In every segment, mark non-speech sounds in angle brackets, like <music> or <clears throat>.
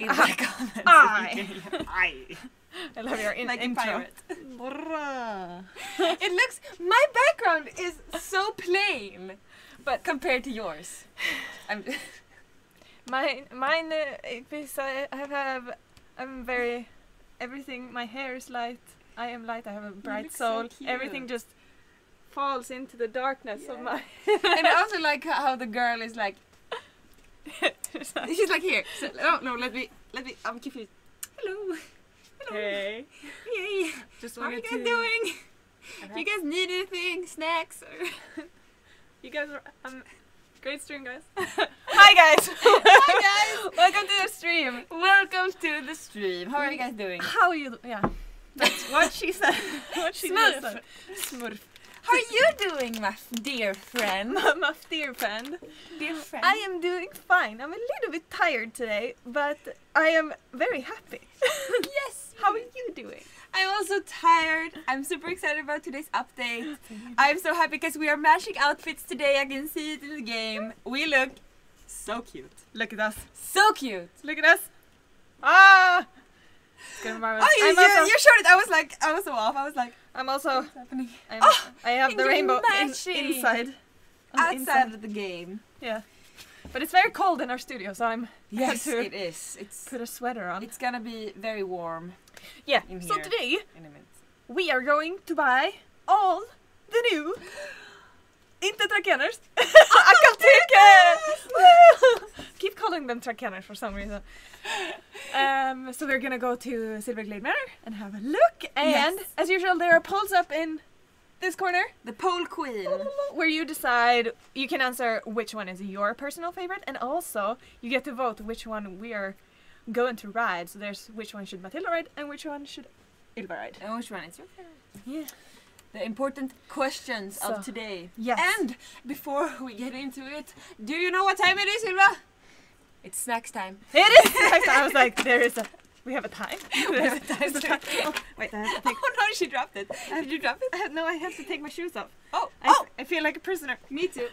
I in the comments. I. I. I love your in- Like intro. It looks. My background is so plain, but compared to yours, I'm. <laughs> Mine, mine uh, is I have, have, I'm very, everything. My hair is light. I am light. I have a bright look so soul. Everything just falls into the darkness of my. and I also like how the girl is like. <laughs> She's like here. So, no, no. Let me. Let me. I'm confused. Hello. Hello. hey. Yay. Just How are you guys to. doing? Do you guys need anything? Snacks? Or... <laughs> You guys are um, great stream, guys. <laughs> Hi guys. Hi guys. Welcome to the stream. Welcome to the stream. How are you guys doing? How are you? Yeah. That's what she said. what she Smurf. said. Smurf. How are you doing, my dear friend? <laughs> My dear friend. Dear friend. I am doing fine. I'm a little bit tired today, but I am very happy. <laughs> yes. How are you doing? I'm also tired. I'm super excited about today's update. <laughs> I'm so happy because we are matching outfits today. I can see it in the game. We look so cute. Look at us. So cute. Look at us. Ah! It's gonna. Oh, you, you, you showed it. I was like, I was so off. I was like, I'm also. what's happening? I'm, Oh, I have the rainbow in, inside. the Outside inside. of the game. Yeah. But it's very cold in our studio, so I'm <laughs> Yes, to it is. It's put a sweater on. it's gonna be very warm yeah. in So today in a we are going to buy all the new <gasps> <laughs> Inte Trakeners. <laughs> <laughs> Akhal-Teke! <laughs> Keep calling them Trakeners for some reason. Um, so we're gonna go to Silverglade Manor and have a look. And Yes. as usual, there are polls up in this corner The pole queen. where you decide. You can answer which one is your personal favorite, and also you get to vote which one we are going to ride. So there's which one should Matilda ride and which one should Ylva ride. And which one is your favorite? Yeah. The important questions So, of today. yes. And before we get into it, do you know what time it is, Ylva? It's snacks time. It is. I was like, there is a. We have a time. <laughs> We have a time. Time. Oh, wait, I have to <laughs> take. Oh no, she dropped it. Did you drop it? I have, no, I have to take my shoes off. Oh, I, oh, I feel like a prisoner. me too.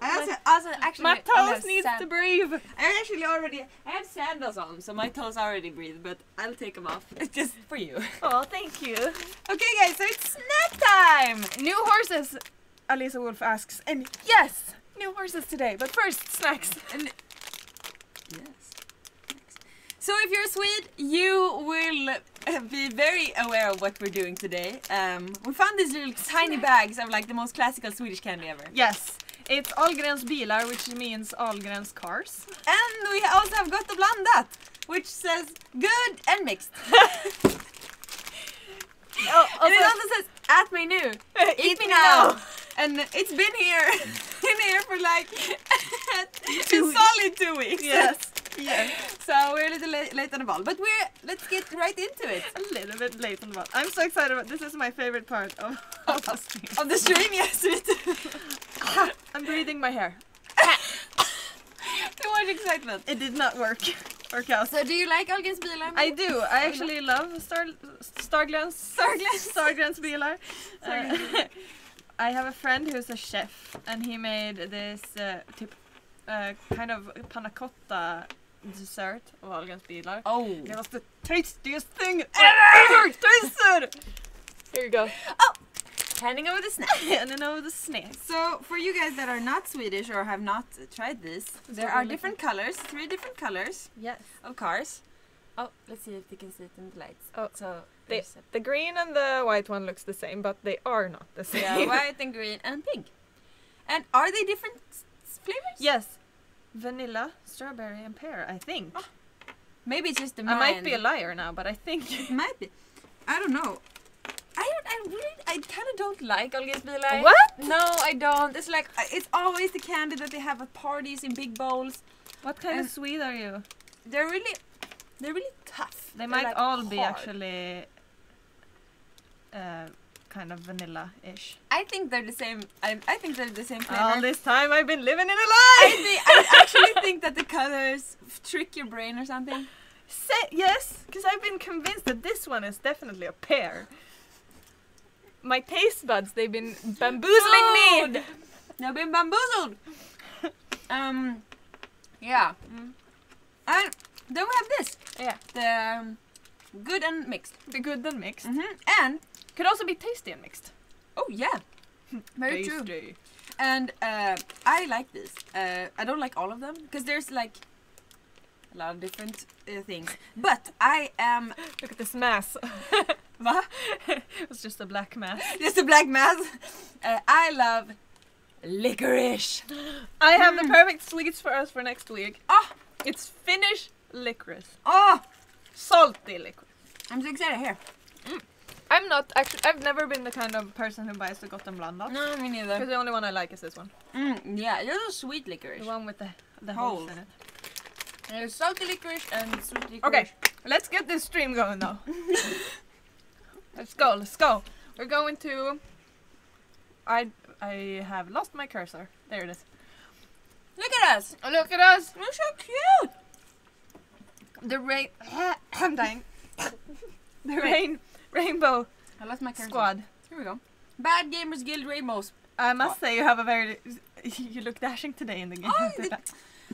I also, my, also actually my toes needs to breathe. I actually already I have sandals on, so my toes already breathe, but I'll take them off. It's just for you. <laughs> Oh, thank you. Okay, guys, so it's snack time. New horses, Alisa Wolf asks. And yes, new horses today. But first, snacks. <laughs> And yes. So if you're Swede, you will be very aware of what we're doing today. Um, we found these little tiny bags of like the most classical Swedish candy ever. Yes, it's Ahlgrens bilar, which means Ahlgrens cars. And we also have got the blandat, which says good and mixed. <laughs> Oh, and it also says at me nu. <laughs> Eat me now. And it's been here <laughs> in here for like a solid two weeks. Yes. Yes. So we're a little late, late on the ball, but we're let's get right into it. A little bit late on the ball. I'm so excited about this. Is my favorite part of, <laughs> of the stream. Of the stream, yes. <laughs> I'm breathing my hair. Too much excitement. It did not work. Work out. So do you like Ahlgrens bilar? I do. I actually love Star Starglens. Starglens. Starglens bilar. <laughs> Uh, I have a friend who's a chef, and he made this uh, typ, uh, kind of panna cotta dessert of Ahlgrens bilar. Oh. It was the tastiest thing I ever tasted. Here you go. Oh! Handing over the snack. <laughs> and then over the snacks. So for you guys that are not Swedish or have not tried this, there are we're different colors, three different colors Yes. of cars Oh, let's see if they can see it in the lights. Oh, so they- The green and the white one looks the same, but they are not the same. yeah, white <laughs> and green and pink. And are they different s- s- flavors? yes. Vanilla, strawberry, and pear, I think. Maybe it's just the I might be a liar now, but I think. <laughs> Might be. I don't know. I don't. I really. I kind of don't like Ahlgrens bilar. What? No, I don't. It's like uh, it's always the candy that they have at parties in big bowls. What kind And- of sweet are you? They're really, they're really tough. They They're, might like, all be actually uh, kind of vanilla-ish. I think they're the same. I, I think they're the same flavor. All this time I've been living in a lie. think, I actually think that the colors trick your brain or something. Say, yes, because I've been convinced that this one is definitely a pear. My taste buds, they've been bamboozling me. They've been bamboozled. <laughs> um, yeah. Mm. And then we have this. Yeah, The um, good and mixed. the good and mixed. hmm And Could also be tasty and mixed. oh yeah, <laughs> very true. And uh, I like this. Uh, I don't like all of them because there's like a lot of different uh, things. But I am <laughs> Look at this mass. <laughs> what? it was just a black mass. Just a black mass. Uh, I love licorice. <gasps> I have the Mm. perfect sweets for us for next week. Ah, It's Finnish licorice. oh, Salty licorice. I'm so excited here. I'm not actually. I've never been the kind of person who buys the Gotland Blandat. No, me neither. Because the only one I like is this one. Mm, yeah, there's a sweet licorice. The one with the the Holes. in it. There's salty licorice and sweet licorice. Okay, let's get this stream going though. <laughs> let's go. Let's go. We're going to. I I have lost my cursor. There it is. Look at us. Look at us. We're so cute. The rain. <coughs> I'm dying. <coughs> the rain <laughs> rainbow I lost my squad. Here we go. Bad Gamers Guild Rainbows. I must say you have a very. <laughs> You look dashing today in the game. Oh, <laughs> the-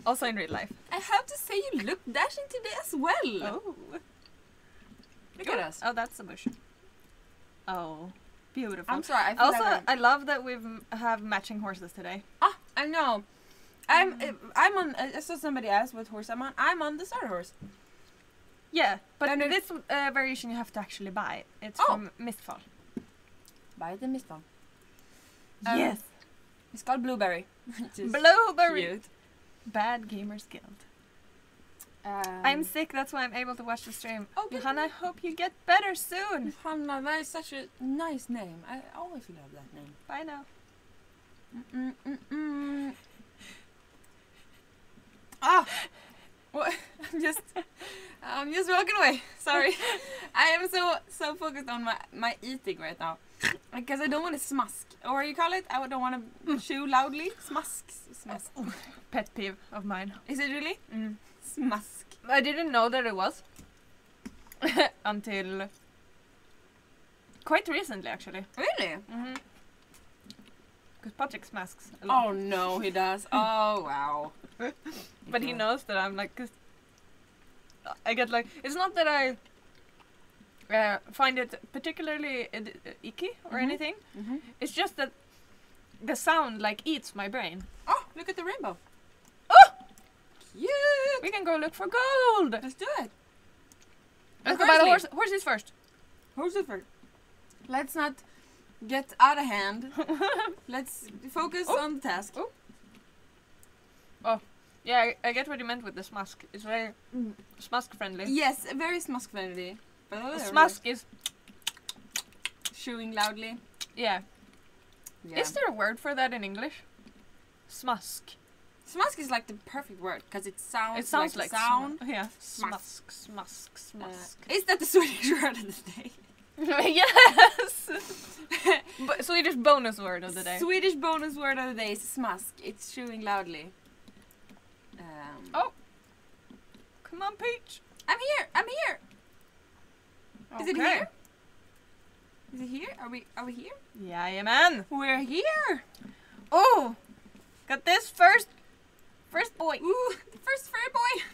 also in real life. I have to say you look dashing today as well. Oh. Look at us. Oh, that's a bush. Oh, beautiful. I'm sorry. I feel also, like I'm- love that we have matching horses today. ah, I know. I'm uh, I'm on. I saw somebody ask what horse I'm on. I'm on the starter horse. Yeah, but And it- this uh, variation you have to actually buy. It's Oh. from Mistfall. By the Mistfall. Um, yes, It's called Blueberry. <laughs> which is Blueberry. Cute. Bad Gamers Guild. Um, I'm sick, that's why I'm able to watch the stream. Oh. Johanna, I hope you get better soon. Hanna, that is such a nice name. I always love that name. Bye now. Mm-mm-mm-mm. <laughs> Ah, what? <laughs> I'm just, I'm just walking away. <laughs> Sorry, <laughs> I am so so focused on my my eating right now because I don't want to smusk, or you call it? I don't want to chew loudly. Smusk, smusk. <laughs> Pet peeve of mine. Is it really Mm. smusk? I didn't know that it was until quite recently, actually. Really? Mm-hmm. Because Patrick masks a lot. Oh no, he does. Oh wow. But he knows that I'm like, cause I get like, it's not that I uh, find it particularly uh, icky or Mhm. anything. hmm It's just that the sound like eats my brain. Oh, look at the rainbow. Oh! Cute. We can go look for gold. Let's do it. Let's go buy the horse, horses first. Horses first. Let's not get out of hand. <laughs> Let's focus Oh. on the task. Yeah, I, I get what you meant with the smusk. It's very smusk friendly. Yes, very smusk friendly. But there we Smusk is. Chewing loudly. yeah. Yeah. Is there a word for that in English? Smusk. Smusk is like the perfect word because it sounds. It sounds like, like, sound. smu- yeah. Smusk. Smusk. Smusk. Uh, is that the Swedish <laughs> word of the day? <laughs> yes. <laughs> Swedish bonus word of the day. Swedish bonus word of the day is smusk. It's chewing loudly. Um, Oh. Come on, Peach. I'm here. I'm here. Is it here? Is it here? Are we? Are we here? Yeah, yeah, man. We're here. Oh, got this first, first boy. Ooh, first fairy boy. <laughs>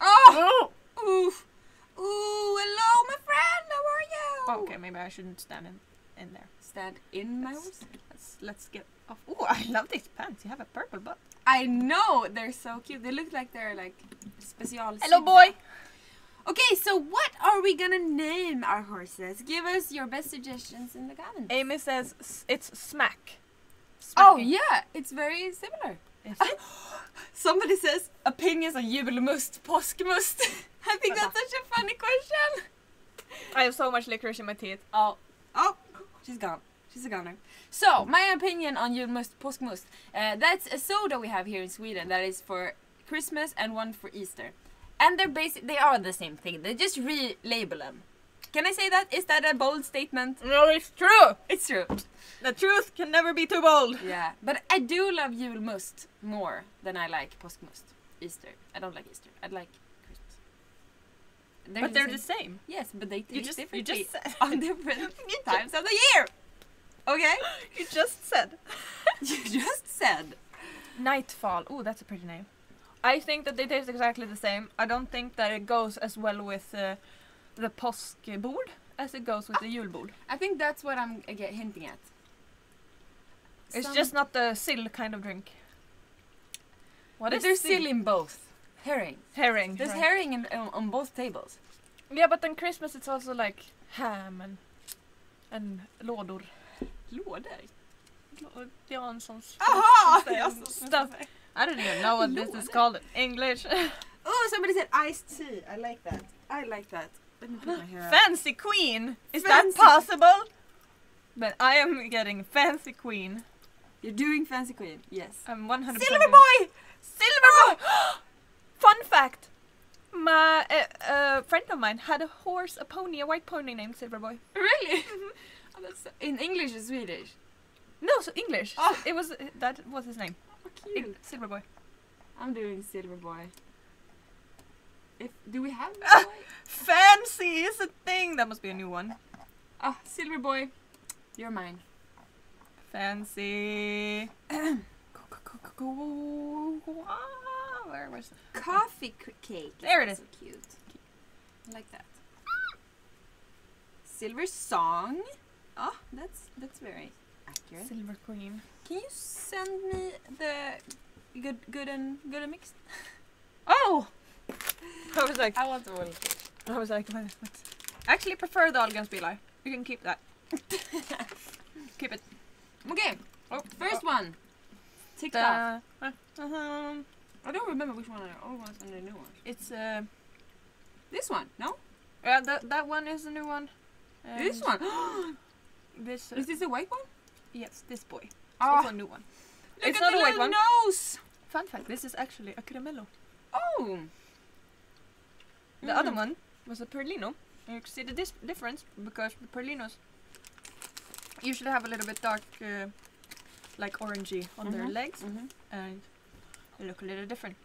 Oh. Oh. Ooh. Ooh. Hello, my friend. How are you? Okay, maybe I shouldn't stand in, in there. Stand in my Let's- Let's let's get off. Oh, <laughs> I love these pants. You have a purple butt. I know they're so cute. They look like they're like special. Hello, boy. Okay, so what are we gonna name our horses? Give us your best suggestions in the comments. Amy says it's smack. Oh yeah, it's very similar. Is? <gasps> Somebody says opinions on julmust, påskmust. <laughs> I think that's such a funny question. I have so much licorice in my teeth. Oh, oh, she's gone. She's a goner. So, my opinion on julmust, påskmust. Uh, that's a soda we have here in Sweden that is for Christmas and one for Easter. And they're basic. They are the same thing. They just relabel them. Can I say that? Is that a bold statement? No, it's true. It's true. The truth can never be too bold. Yeah, but I do love julmust more than I like påskmust. Easter. I don't like Easter. I like Christmas. but they're the same. Yes, but they You taste just you just said. <laughs> on different <laughs> times of the year. Okay? you just said. <laughs> You just said. Nightfall. Oh, that's a pretty name. I think that they taste exactly the same. I don't think that it goes as well with uh, the påskbord as it goes with the julbord. I think that's what I'm uh, get hinting at. It's Some- just not the sill kind of drink. What but is there's sill? in both. Herring. herring. There's right. herring in, on, on both tables. Yeah, but then Christmas it's also like ham and and lådor. Lådor. Lå- Janssons Aha! stuff. Janssons stuff. I don't even know what this is called in English. <laughs> Oh, somebody said iced tea. I like that. I like that. Let me put my hair up. fancy queen. Is Fancy- that possible? But I am getting fancy queen. You're doing fancy queen. Yes. I'm 100 Silver boy. Silver boy. <gasps> Fun fact. My uh, uh, friend of mine had a horse, a pony, a white pony named Silver Boy. Really? Oh, that's so- in English or Swedish? No, so English. Oh. It was that was his name. Oh, cute. Silver Boy. I'm doing silver boy. If do we have Ah! Fancy is a thing. That must be a new one. Oh, silver boy, you're mine. Fancy. <clears throat> Ah, where was Coffee c- cake. There it also Cute. I like that. Silver song. Oh, that's that's very accurate. Silver Queen? Can you send me the good good and good and mixed? <laughs> Oh! I was like, I want the one. I was like, what? what? I actually prefer the Ahlgrens bilar. You can keep that. <laughs> keep it. Okay, Oh, first one. Ticked off. uh, um, I don't remember which one are the old ones and the new ones. it's uh, This one, no? yeah, that that one is the new one. this one. <gasps> <gasps> This, uh, Is this a white one? yes, this boy. It's Oh, also a new one. look it's at not the a white one. nose. Fun fact: this is actually a Cremello. Oh. The other Mm. one was a Perlino. And you can see the difference because the Perlinos usually have a little bit dark, uh, like orangey on their Mhm, legs, mhm. and they look a little different.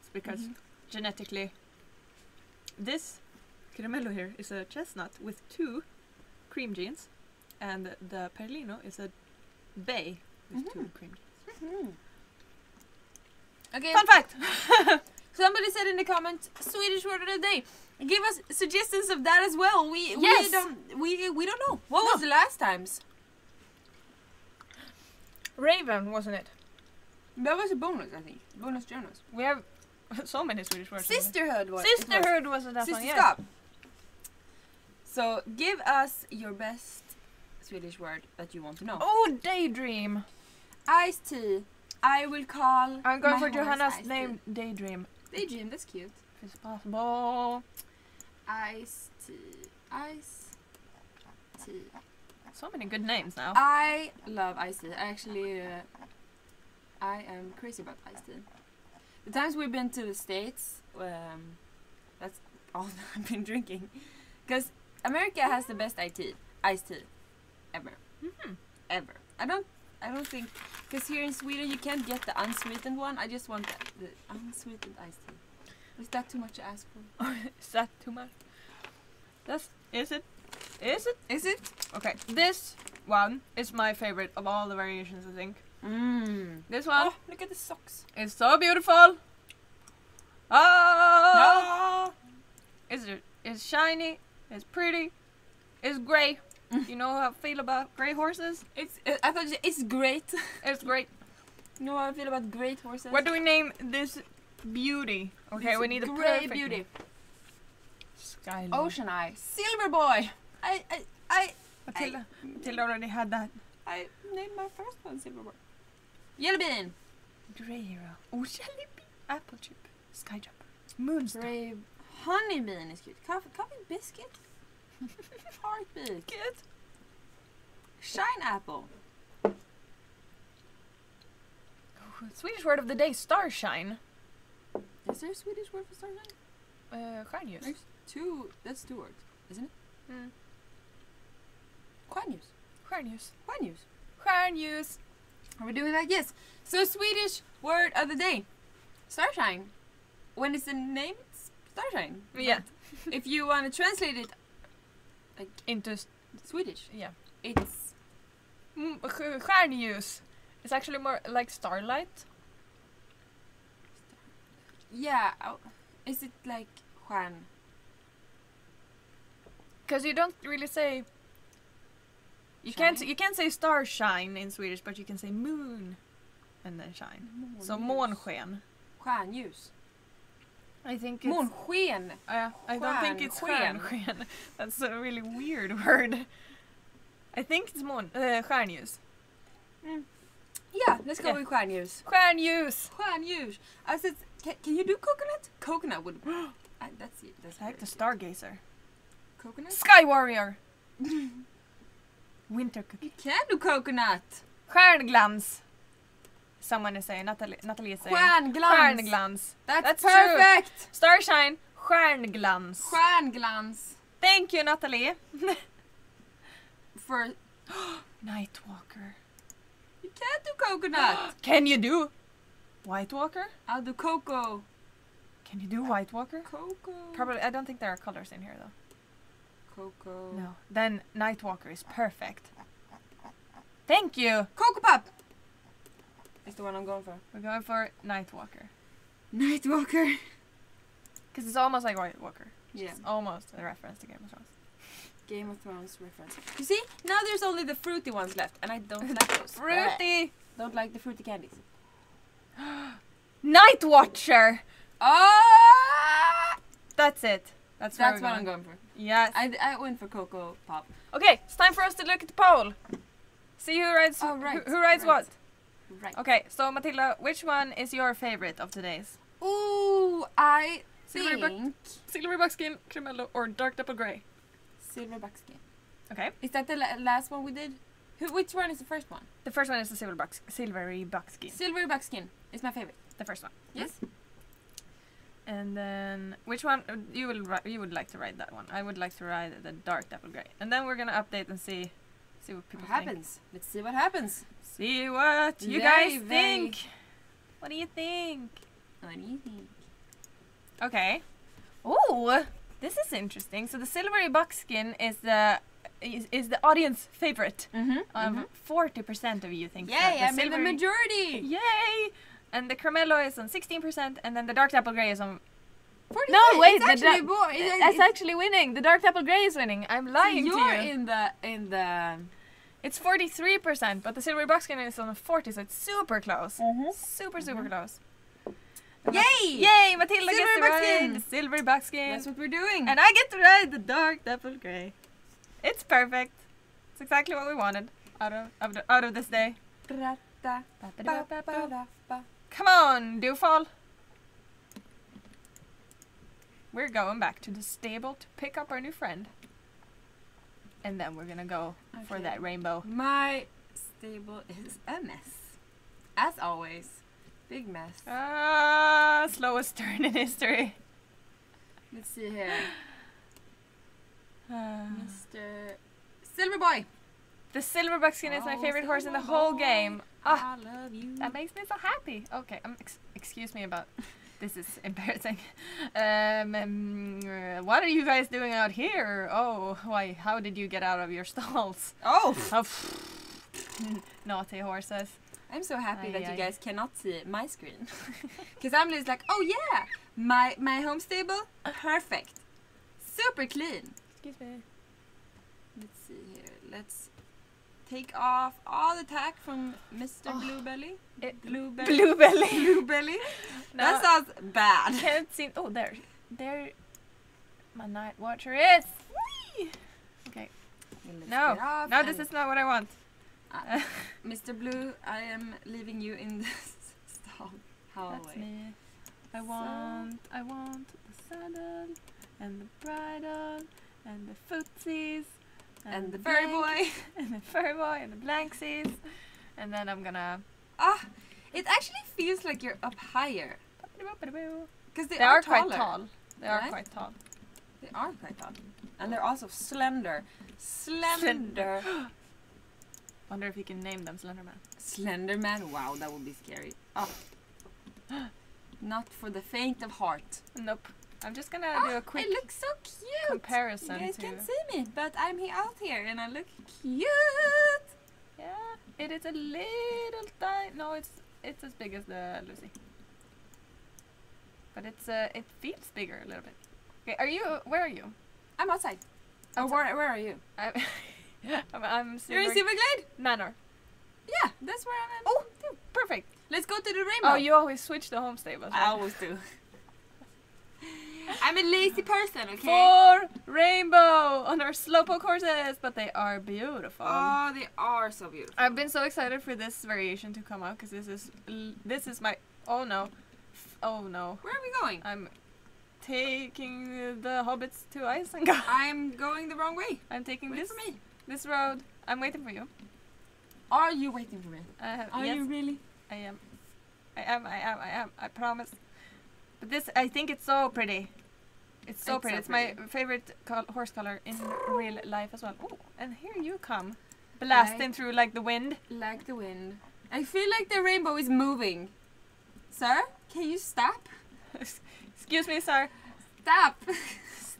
It's because Mhm. genetically, this Cremello here is a chestnut with two cream genes, and the Perlino is a bay with two Mhm. cream genes. Mhm. Okay. Fun fact! <laughs> Somebody said in the comments, Swedish word of the day. Give us suggestions of that as well. We we Yes. don't we we don't know. What No. was the last times? Raven, wasn't it? That was a bonus, I think. Bonus Jonas. We have <laughs> so many Swedish words. Sisterhood was. Sisterhood was that one, yeah. Sisterskap. So give us your best Swedish word that you want to know. Oh, daydream. Iced tea. I will call. I'm going for Johanna's name, daydream. Tea. Daydream. That's cute. If it's possible. Iced tea. Ice tea. So many good names now. I love iced tea. I actually, uh, I am crazy about iced tea. The times we've been to the states, um, that's all <laughs> I've been drinking. Because America has the best IT, iced tea, ever, Mhm. ever. I don't, I don't think, because here in Sweden you can't get the unsweetened one. I just want the, the unsweetened iced tea. Is that too much to ask for? <laughs> is that too much? That's is it? Is it? Is it? Okay. This one is my favorite of all the variations. I think Mmm. this one Oh, look at the socks. It's so beautiful. Ah! No. Is it? It's shiny. It's pretty. It's gray. You know how I feel about gray horses? It's. Uh, I thought it's great. <laughs> It's great. You know how I feel about great horses? What do we name this beauty? Okay, This we need a grey perfect beauty. name. Sky. Ocean Eye, Silver Boy. I I I Matilda, Matilda already had that. I named my first one Silver Boy. Yellow Bean, Grey hero. Oh, jelly bean. Apple chip. Sky jumper. Moonstar. Brave, Honey Bean is cute. Coffee, coffee biscuit, <laughs> Heartbeat, Good. Shine Apple. Swedish word of the day, starshine. Is there a Swedish word for starshine? Uh, stjärnljus. There's two. That's two words, isn't it? Mm. Stjärnljus. Stjärnljus. Stjärnljus. Stjärnljus. Are we doing that? Yes. So Swedish word of the day, starshine. When it's a name, it's starshine. Yeah. If you want to translate it Into, s- Swedish, yeah. it's Mm, Stjärnljus. It's actually more like starlight. yeah. oh, Is it like stjärn? Because you don't really say. You can't. Shine? You can't say starshine in Swedish, but you can say moon, and then shine. So månsken. Stjärnljus. I think it's. Månsken. Uh, I don't think it's Stjärnsken. <laughs> That's a really weird word. I think it's mån. Uh, stjärnljus. Yeah, let's go Yeah. with stjärnljus. Stjärnljus. Stjärnljus. I said, can, can you do coconut? Coconut would. <gasps> uh, that's it. That's It's like the stargazer. coconut. Sky warrior. <laughs> Winter cookie. You can do coconut. Stjärnglans. Someone is saying. Natalie, Natalie is saying. Stjärnglans. Stjärnglans. That's, That's true. perfect. Starshine. Stjärnglans. Stjärnglans. Thank you, Natalie. <laughs> For <gasps> Nightwalker. you can't do coconut. <gasps> Can you do White Walker? I'll do cocoa. Can you do White Walker? Cocoa. Probably. I don't think there are colors in here though. Cocoa. No. Then Nightwalker is perfect. Thank you. Cocoa Pop. Is the one I'm going for. We're going for Nightwalker Nightwalker. because <laughs> it's almost like White Walker. Yeah. It's almost a reference to Game of Thrones. Game of Thrones reference. You see, now there's only the fruity ones left, and I don't like those. <laughs> Fruity. Don't like the fruity candies. <gasps> Night Watcher. Ah! That's it. That's, That's what I'm going. going for. Yes. I, I went for Cocoa Pop. Okay, it's time for us to look at the poll. See who rides. Oh, right, Who, who rides right. what? Right. Okay, so Matilda, which one is your favorite of today's? Ooh, I Silver buck- think Silver Buckskin, Cremello, or Dark Dapple Grey? Silver Buckskin. Okay. Is that the la- last one we did? Who, which one is the first one? The first one is the Silver Bucks, Silvery Buckskin. Silver Buckskin is my favorite. The first one. Yes. And then which one uh, you will ri- you would like to ride that one? I would like to ride the Dark Dapple Grey. And then we're gonna update and see see what people What happens? Let's see what happens. See what you Very, guys think. What do you think? What do you think? Okay. Oh, this is interesting. So the silvery buckskin is the is, is the audience favorite. Mm-hmm. Um, 40% of you think Yay, that the I'm in the majority. Yay! And the Cremello is on 16%, and then the Dark Dapple Grey is on. 40 No, wait, it's the actually more. It's, That's it's, actually winning. The Dark Dapple Grey is winning. I'm so lying to you're you. in the in the. It's 43%, but the silvery buckskin is on 40, so it's super close. Super, super Mhm. close. Yay! Yay! Matilda gets Silvery to ride the silvery buckskin. That's what we're doing. And I get to ride the dark dapple gray. It's perfect. It's exactly what we wanted out of, out of, out of this day. Come on, Dewfall. We're going back to the stable to pick up our new friend. And then we're gonna go for that rainbow. My stable is a mess. As always. Big mess. Ah, slowest turn in history. Let's see here. Ah. Mr. Silver Boy. the silver buckskin is my Oh, favorite horse in the whole boy. game. Ah, I love you. That makes me so happy. Okay, um, ex- excuse me about this is embarrassing. Um, um, uh, what are you guys doing out here? Oh, why? How did you get out of your <laughs> stalls? Oh! Oh, <laughs> naughty horses. I'm so happy Aye, that aye. you guys cannot see my screen. Because I'm just like, oh yeah, my my home stable, perfect, super clean. Excuse me. Let's see here. Let's take off all the tack from Mr. Oh. Bluebelly. It- Bluebelly. Blue belly. <laughs> Bluebelly. No, That sounds bad. can't see. Oh, there, there. my night watcher is. Whee! Okay. No, no, this is not what I want. <laughs> Uh, Mr. Blue, I am leaving you in the <laughs> stall hallway. That's me. I So- want, I want the saddle and the bridle and the footsies And the furry boy. <laughs> and the fur boy and the blanksies, and then I'm gonna. Ah, it actually feels like you're up higher. Because they, They, are, taller. quite tall. They are quite tall. They are quite tall. And they're also slender. Slender. <gasps> Wonder if you can name them Slenderman. Slenderman. Wow, that would be scary. Oh. <gasps> Not for the faint of heart. Nope. I'm just gonna Ah, do a quick I look so cute. comparison You guys can't see me, but I'm here out here and I look cute. Yeah, it is a little tiny. No, it's it's as big as the Lucy. But it's uh, it feels bigger a little bit. Okay, are you? Where are you? I'm outside. Oh, Outside. where, where are you? <laughs> I'm I'm, I'm You're in Silver Silverglade? Manor. Yeah, that's where I'm at. Oh, perfect. Let's go to the rainbow. Oh, you always switch the homestay, but I always do. <laughs> I'm a lazy person, okay? four rainbow on our slowpoke horses, but they are beautiful. Oh, they are so beautiful. I've been so excited for this variation to come out because this is this is my oh no, oh no, Where are we going? I'm taking the hobbits to Isengard. <laughs> I'm going the wrong way. I'm taking Wait this for me. this road. I'm waiting for you. Are you waiting for me? Uh, Are yes, you really? I am. I am. I am. I am. I promise. But this, I think it's so pretty. It's so It's pretty. so it's my favorite col- horse color in real life as well. Oh, and here you come, blasting through like the wind. Like the wind. I feel like the rainbow is moving. Sir, can you stop? <laughs> Excuse me, sir. Stop!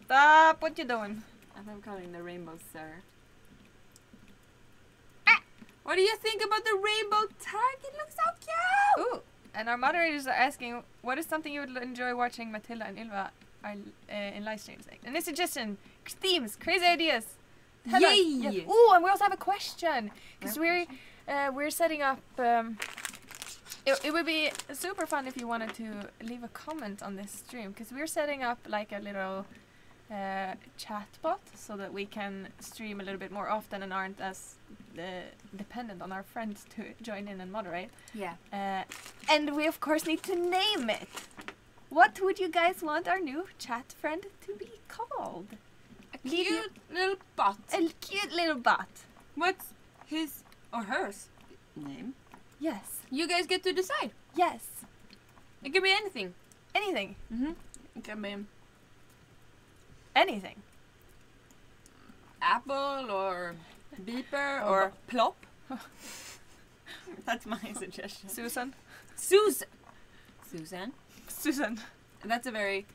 Stop what you're doing. I'm calling the rainbow sir. Ah! What do you think about the rainbow tag? It looks so cute! Ooh, and our moderators are asking, what is something you would l- enjoy watching Matilda and Ylva are, uh, in live streams? And Any suggestion, themes, crazy ideas? Tell. Yay! Ooh, and we also have a question because we're uh, we're setting up. Um, it, it would be super fun if you wanted to leave a comment on this stream because we're setting up like a little uh, chat bot so that we can stream a little bit more often and aren't as uh, dependent on our friends to join in and moderate. Yeah. Uh, and we of course need to name it. What would you guys want our new chat friend to be called? A cute little bot. A cute little bot. What's his or hers name? Yes. You guys get to decide. Yes. It can be anything. Anything. Mm-hmm. It can be Anything. apple or beeper Oh, or plop. <laughs> That's my suggestion. Susan. Susan. Susan. Susan. That's a very,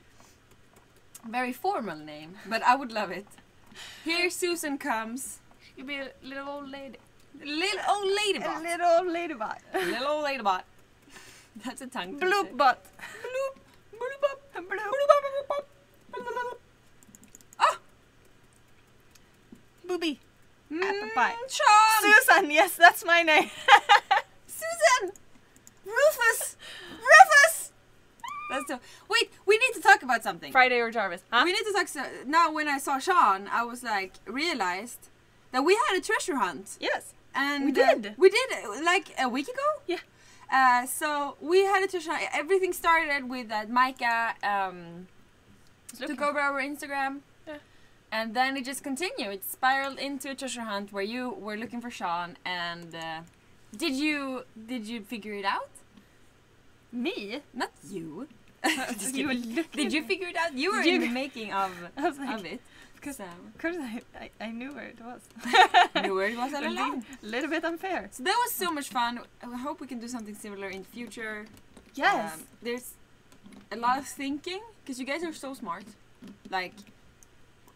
very formal name, but I would love it. Here Susan comes. You'd be a little old lady. Little old lady A little old lady bot. Little old lady bot. That's a tongue twister. Bloop bot. Bloop. Bloop. bop. Bloop. Bloop, bop, Booby. Mm, pie. Sean! Susan. Yes, that's my name. <laughs> Susan! Rufus! Rufus! That's so. Wait, we need to talk about something. Friday or Jarvis. Huh? We need to talk. So, now, when I saw Sean, I was like, realized that we had a treasure hunt. yes. And We uh, did. we did uh, like a week ago. Yeah. Uh, so we had a treasure hunt. Everything started with that Micah um, took over our Instagram. And then it just continued. It spiraled into a treasure hunt where you were looking for Sean. And uh, did you did you figure it out? Me? Not you. <laughs> You were kidding. looking- Did you figure it out? You were You- in the making of <laughs> like, of it. So of course I, I, I knew where it was. <laughs> knew where it was all A along. li- little bit unfair. So that was so much fun. I hope we can do something similar in the future. Yes. Um, there's a lot of thinking because you guys are so smart. Like,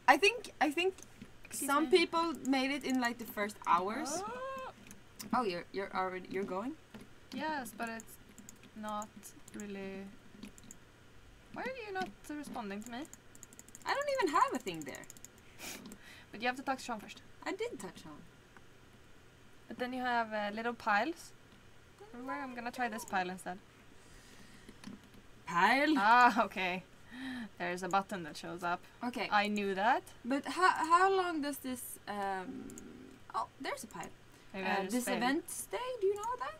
I think I think Excuse some me. people made it in like the first hours. Oh, Oh, you're you're already you're going. yes, but it's not really. Why are you not responding to me? I don't even have a thing there. <laughs> But you have to talk to Sean first. I did touch on. But then you have uh, little piles. Everywhere. I'm gonna try this pile instead. Pile. Ah, okay. There's a button that shows up. Okay. I knew that. But how how long does this? Um, oh, there's a pipe. Uh, this failed. event stay? Do you know that?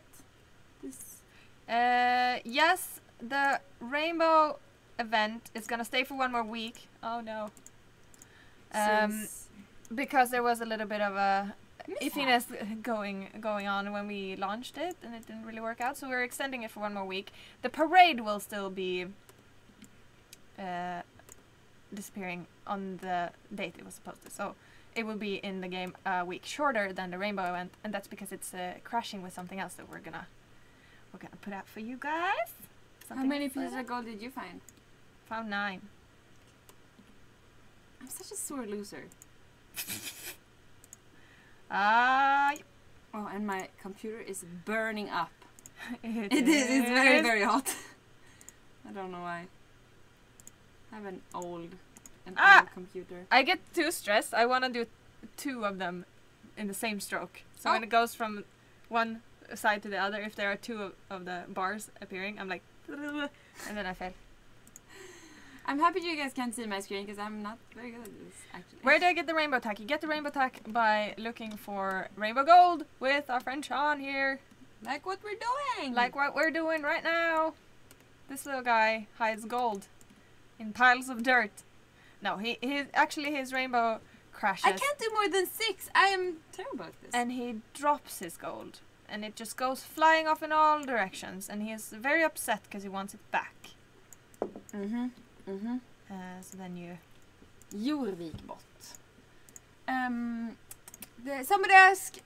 This. Uh, yes, the rainbow event is gonna stay for one more week. Oh no. Um, since- because there was a little bit of a iffiness going going on when we launched it, and it didn't really work out. So we're extending it for one more week. The parade will still be uh, disappearing on the date it was supposed to. So it will be in the game a week shorter than the rainbow event, and that's because it's uh, crashing with something else that we're gonna we're gonna put out for you guys. How many pieces of gold did you find? Found nine. I'm such a sore loser. <laughs> Ah, Oh, and my computer is burning up. <laughs> it It is. It's very, very hot. <laughs> I don't know why. I have an old, an Ah! old computer. I get too stressed. I want to do two of them in the same stroke. So when Oh. it goes from one side to the other, if there are two of, of the bars appearing, I'm like, and then I fail. <laughs> I'm happy you guys can't see my screen because I'm not very good at this actually. Where do I get the rainbow tack? You get the rainbow tack by looking for rainbow gold with our friend Sean here, like what we're doing? like what we're doing right now. This little guy hides gold in piles of dirt. No, he he actually his rainbow crashes. I can't do more than six. I am terrible at this. and he drops his gold and it just goes flying off in all directions and he is very upset because he wants it back mhm, mhm. uh, so then you Jorvikbot. Um, the, somebody asked,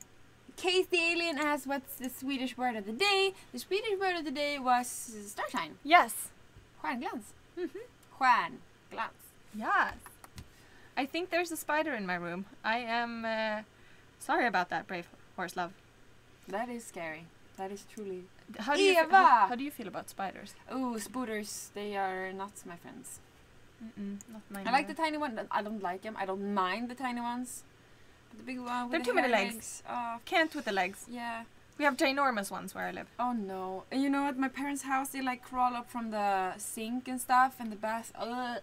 Case the alien asked, "What's the Swedish word of the day?" The Swedish word of the day was starshine. yes Stjärnglans. Mm-hmm. Yes i think there's a spider in my room i am uh, sorry about that brave horse love That is scary. That is truly. how do you Eva! how, how do you feel about spiders Oh, spooters. They are not my friends. Mm-mm, not mine I like the tiny one. I don't like them. I don't mind the tiny ones. But the big one with They're the too many hairy legs. Oh, can't with the legs yeah. We have ginormous ones where i live Oh no. And you know what? My parents' house, they like crawl up from the sink and stuff and the bath. Ugh.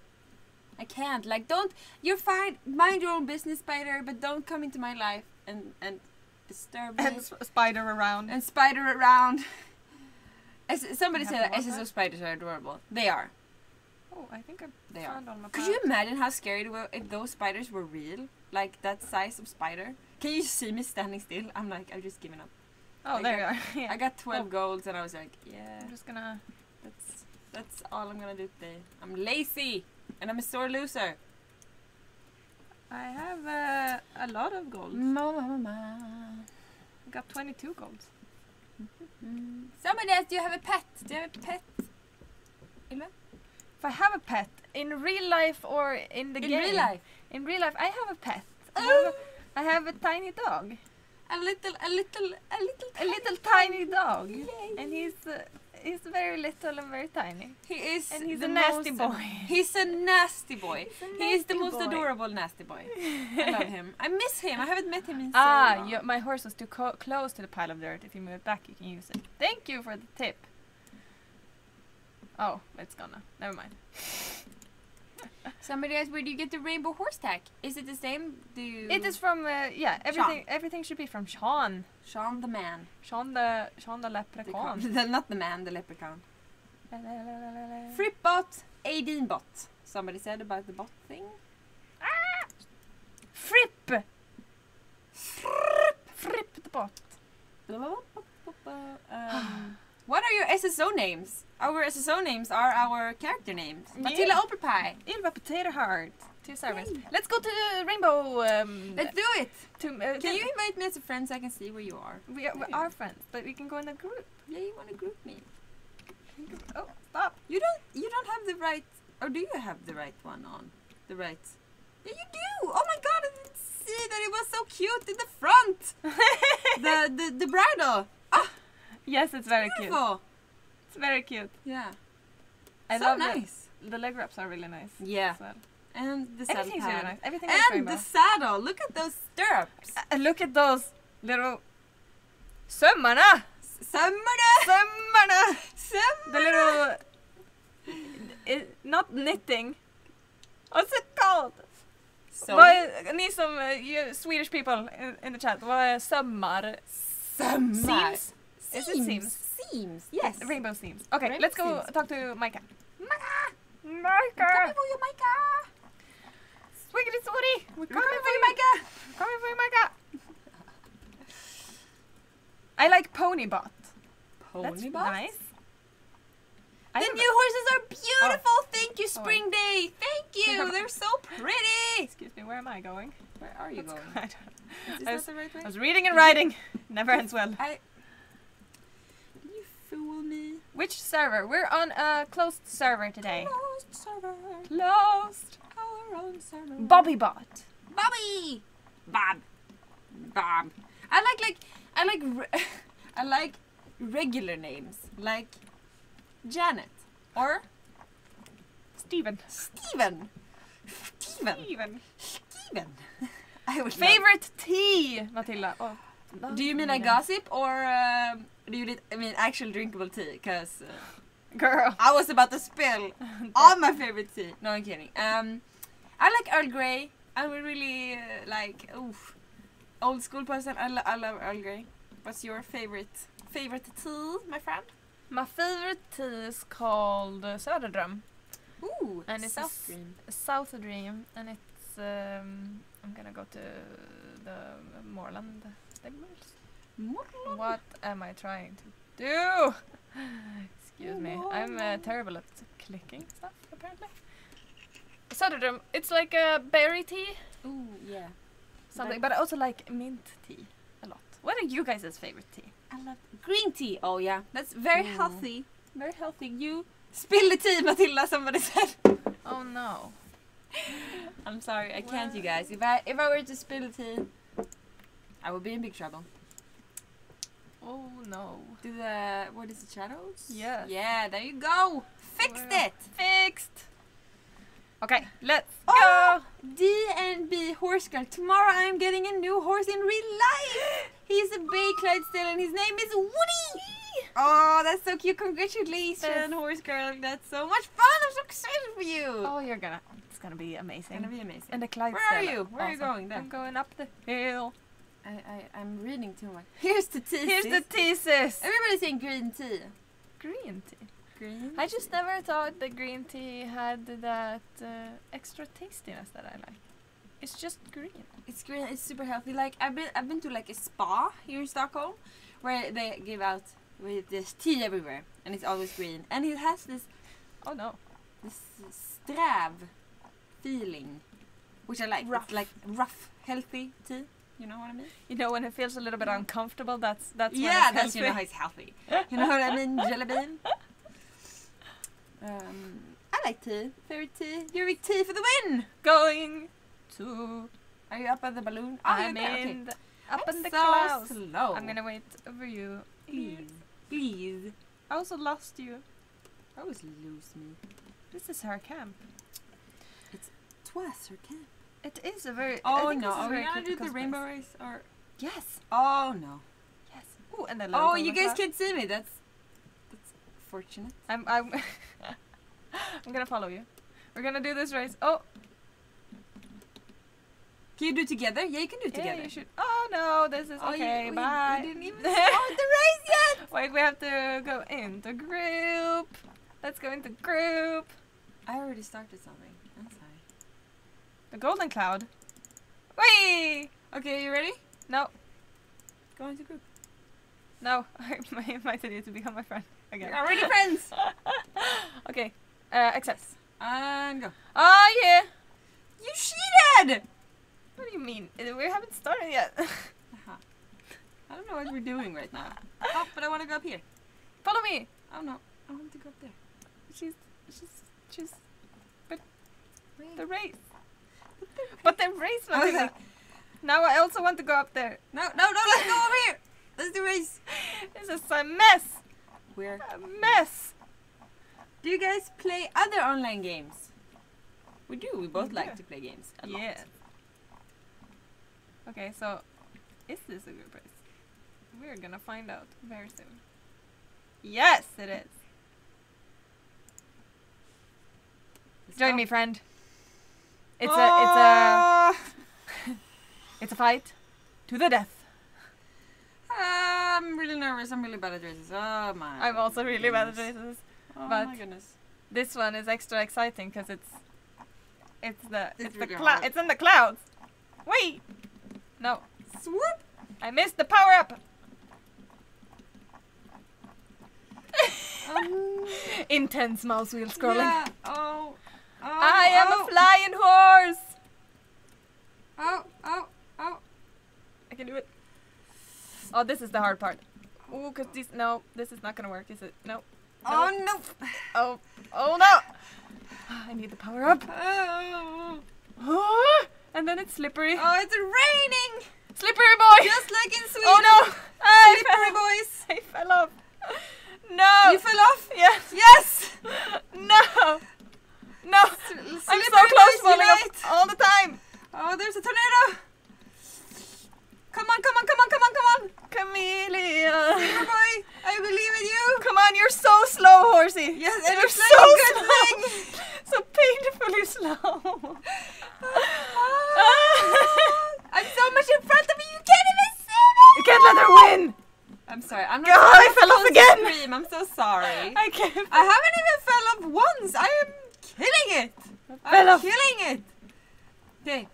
I can't. Like, don't. You're fine. Mind your own business, spider, but don't come into my life and, and disturb me. and spider around and spider around. <laughs> As somebody said that SSO spiders are adorable. They are. oh i think i They are. found all my Could you imagine how scary it were if those spiders were real? Like that size of spider? Can you see me standing still? I'm like, I've just given up. Oh I there got- you are <laughs> yeah. I got 12 Oh. golds and I was like, yeah, i'm just gonna that's that's all I'm gonna do today. I'm lazy and I'm a sore loser. I have uh, a lot of gold. Mama, mama. I got 22 gold. Somebody asked, do you have a pet? Do you have a pet? If I have a pet in real life or in the In game, real life? in real life, I have a pet. I have Oh, a, I have a tiny dog, a little, a little, a little, a little tiny dog, Yay. and he's uh, he's very little and very tiny, He is and he's the a nasty most- boy. <laughs> He's a nasty boy. He's a He is the most boy. adorable nasty boy. <laughs> I love him. I miss him. I haven't met him in so Ah, long. you, my horse was too co- close to the pile of dirt. If you move it back, you can use it. Thank you for the tip. Oh, it's gonna. Never mind. Somebody asked, where do you get the rainbow horse tack? Is it the same? Do you... It is from uh, yeah. Everything everything should be from Sean. Sean the man. Sean the Sean the The leprechaun. con- the, <laughs> not the man, the leprechaun. Fripp. Frippbot, Adin bot. Somebody said about the bot thing. Fripp. Fripp the bot. Um, <gasps> <gasps> <gasps> what are your SSO names? Our SSO names are our character names. Matilda Yeah. Opelpie. Ylva Potato Heart. Two servers. Yay. Let's go to the rainbow. Um, Let's do it. to, uh, Can you invite me as a friend so I can see where you are? We are, we are friends, but we can go in a group. Yeah, you want to group me. Oh, stop. You don't. You don't have the right. Or do you have the right one on? The right. Yeah, you do. Oh my god! I didn't see that it was so cute in the front. <laughs> the the the bridle. Yes, it's very cute. Beautiful. It's very cute. Yeah. I so love nice. The, the leg wraps are really nice. Yeah. well. And the saddle Everything's pad. really nice. Everything And the saddle. Look at those stirrups. Uh, look at those little sömmarna! Sömmarna! Sömmarna! The little i- not knitting. What's it called? So Vad ni som uh, you Swedish people in, in the chat, vad är sömmar? Sommar. Seams? Is it seams? Seams. Yes. Rainbow seams. Okay, Rainbow let's go seams. talk to Micah. Micah. Come Micah! for you, Micah. Swiggity swooty! We're We're coming coming for you, Micah. Coming for you, Micah! I like Ponybot. That's Ponybot. nice. I The have- new horses are beautiful. Oh. Thank you, oh, Spring Day. Thank you. Oh. They're so pretty. Excuse me, where am I going? Where are you What's going? go- I don't- Is I that was- the right way? I was reading and writing. <laughs> Never ends well. I. Fool me? Which server? We're on a closed server today. Closed server. Closed. Our own server. Bobbybot. Bobby. Bob. Bob. I like like I like <laughs> I like regular names like Janet or Steven. Steven. Steven. Steven. Steven. <laughs> I would love- Favorite tea, Matilda. Oh, Do you mean a gossip or um, do you li- I mean actual drinkable tea? Because uh, Girl. I was about to spill <laughs> all my favorite tea. No, I'm kidding. Um, I like Earl Grey. I'm really uh, like oof, old school person. I, lo- I love Earl Grey. What's your favorite favorite tea, my friend? My favorite tea is called uh, Söderdröm. Ooh, And it's a South Stream. South Dream, and it's um, I'm gonna go to the Moorland stables. What am I trying to do? <laughs> Excuse me, I'm uh, terrible at clicking stuff apparently. Söderdröm, it's like a berry tea, Ooh, yeah. something, but I also like mint tea a lot. What are you guys' favorite tea? I love green tea. Oh yeah, that's very Ooh. healthy. Very healthy. You spill the tea, Matilda. Somebody said. Oh no. <laughs> I'm sorry, I can't, you guys. If I if I were to spill the tea, I would be in big trouble. Oh no. Do the what is the Shadows? Yeah. Yeah, there you go. Fixed Well. it. Fixed! Okay, let's Oh! go! D and B horse girl. Tomorrow I'm getting a new horse in real life. <gasps> He's a bay Clydesdale and his name is Woody. Oh, that's so cute. Congratulations, That's- horse girl. That's so much fun. I'm so excited for you. Oh, you're gonna. It's gonna be amazing. It's gonna be amazing. and the Clydesdale. Where are you? Where are you going there? I'm going up the hill. I, I, I'm reading too much. Here's the tea. Here's the thesis. Everybody's saying green tea. Green tea. Green. I just never thought the green tea had that uh, extra tastiness that I like. It's just green. It's green. It's super healthy. Like I've been, I've been to like a spa here in Stockholm, where they give out with this tea everywhere, and it's always green, and it has this Oh no. this strav feeling, which I like. Rough. It's like rough, healthy tea. You know what I mean? You know when it feels a little bit uncomfortable, that's that's when yeah, that's you know how healthy. it's healthy. <laughs> You know what I mean? Jelly bean. <laughs> Um, I like tea. Favorite tea. You're with tea for the win. going to. Are you up at the balloon? Oh, I'm okay. in the, up I'm in the so clouds. slow. I'm gonna wait over you. Please, please. I also lost you. Always lose me. This is her camp. It's twice her camp. It is a very. Oh no, are we gonna do the rainbow race or? Yes. Oh no. Yes. Ooh, and then Oh, you guys can't see me. That's that's fortunate. I'm I'm <laughs> I'm gonna follow you. We're gonna do this race. Oh, Can you do it together? Yeah, you can do it yeah, you should. Oh no, this is Oh, you- okay. Oh, we, bye. We didn't even <laughs> start the race yet. <laughs> Wait, we have to go into group. Let's go into group. I already started something. The golden cloud. Whee! Okay, are you ready? No, Go into group. no. I invited you to become my friend again. We're already friends. <laughs> okay. Uh, accept. And go. Oh yeah. You cheated. What do you mean? We haven't started yet. <laughs> Uh-huh. I don't know what we're doing right now. Oh, but I want to go up here. follow me. Oh no, I want to go up there. She's she's she's Wait. the race. <laughs> But the race, <laughs> was like, Now I also want to go up there. no, no, no, let's go over here. Let's do race. <laughs> This is a mess. We're A mess. Do you guys play other online games? We do. We both We like do. to play games. A lot. Yeah. Okay, so is this a good place? We're gonna find out very soon. Yes, it is. Let's Join Oh. me, friend. It's a it's a Oh. <laughs> it's a fight to the death. I'm really nervous. I'm really bad at races. Oh my. I'm also really bad at goodness. races. Oh but- my goodness. This one is extra exciting because it's it's the It's it's, the really cla- hard. it's in the clouds. Wait, no, Swoop. I missed the power up. Um, <laughs> <laughs> Intense mouse wheel scrolling. Yeah. Oh. Oh. I am oh, a flying horse. Oh. Oh. Oh. I can do it. Oh, this is the hard part. Ooh, cause these no, this is not gonna work, is it? No. Oh no. Oh, oh no! I need the power up. Oh. and then it's slippery. Oh, it's raining. Slippery boy! Just like in oh, Sweden. oh no! I Slippery boys. I fell off. No! You fell off. Yes! Yes. <laughs> No! No! I'm so close boys falling off all the time! Oh, there's a tornado. Come on, come on, come on, come on, come on. Camellia! Slippery boy, I believe in you. Come on, you're so slow, horsey! Yes, and you're so good slow! <laughs> So painfully slow! Ah! <laughs> I'm so much in front of you, you can't even see me. You can't let her win! I'm sorry, I'm not God, I fell off again. Scream. I'm so sorry. <laughs> I can't. I haven't even fell off once. I am killing it. I'm killing it. Okay.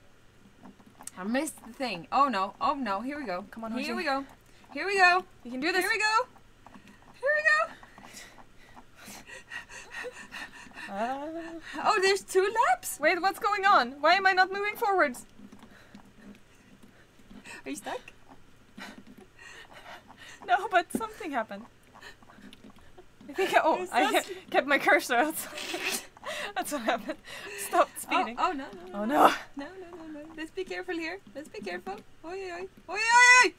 I missed the thing. Oh no. Oh no. Here we go. Come on, Here we go. Here we go. You can do this. Here we go. Here we go. Ah. Oh, there's two laps. Wait, what's going on? Why am I not moving forwards? Are you stuck? <laughs> No, but something happened. <laughs> Oh, I think I, oh, I kept my cursor outside. <laughs> That's what happened. Stop Oh, speeding. oh no. no, Oh, no. no. No, no, no, no. Let's be careful here. Let's be careful. Oi, oi, oi, oi, oi, oi.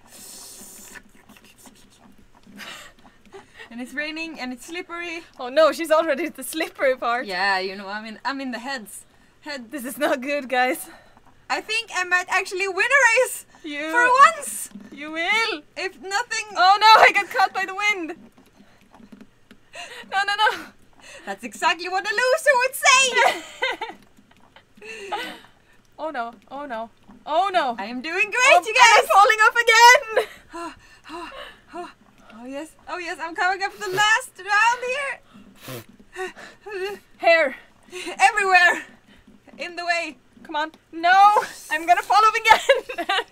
And it's raining and it's slippery. Oh no, she's already at the slippery part. Yeah, you know, I'm in, I'm in the heads. Head. This is not good, guys. I think I might actually win a race You for once. You will. If nothing. Oh no, I got caught by the wind. No, no, no. That's exactly what a loser would say. <laughs> oh no. Oh no. Oh no. I am doing great, oh, you and I'm guys. falling off again. Oh, oh, oh, oh yes, oh yes, I'm coming up for the last round here. <sighs> Hair. Everywhere. In the way. Come on. No. I'm gonna fall off again. <laughs>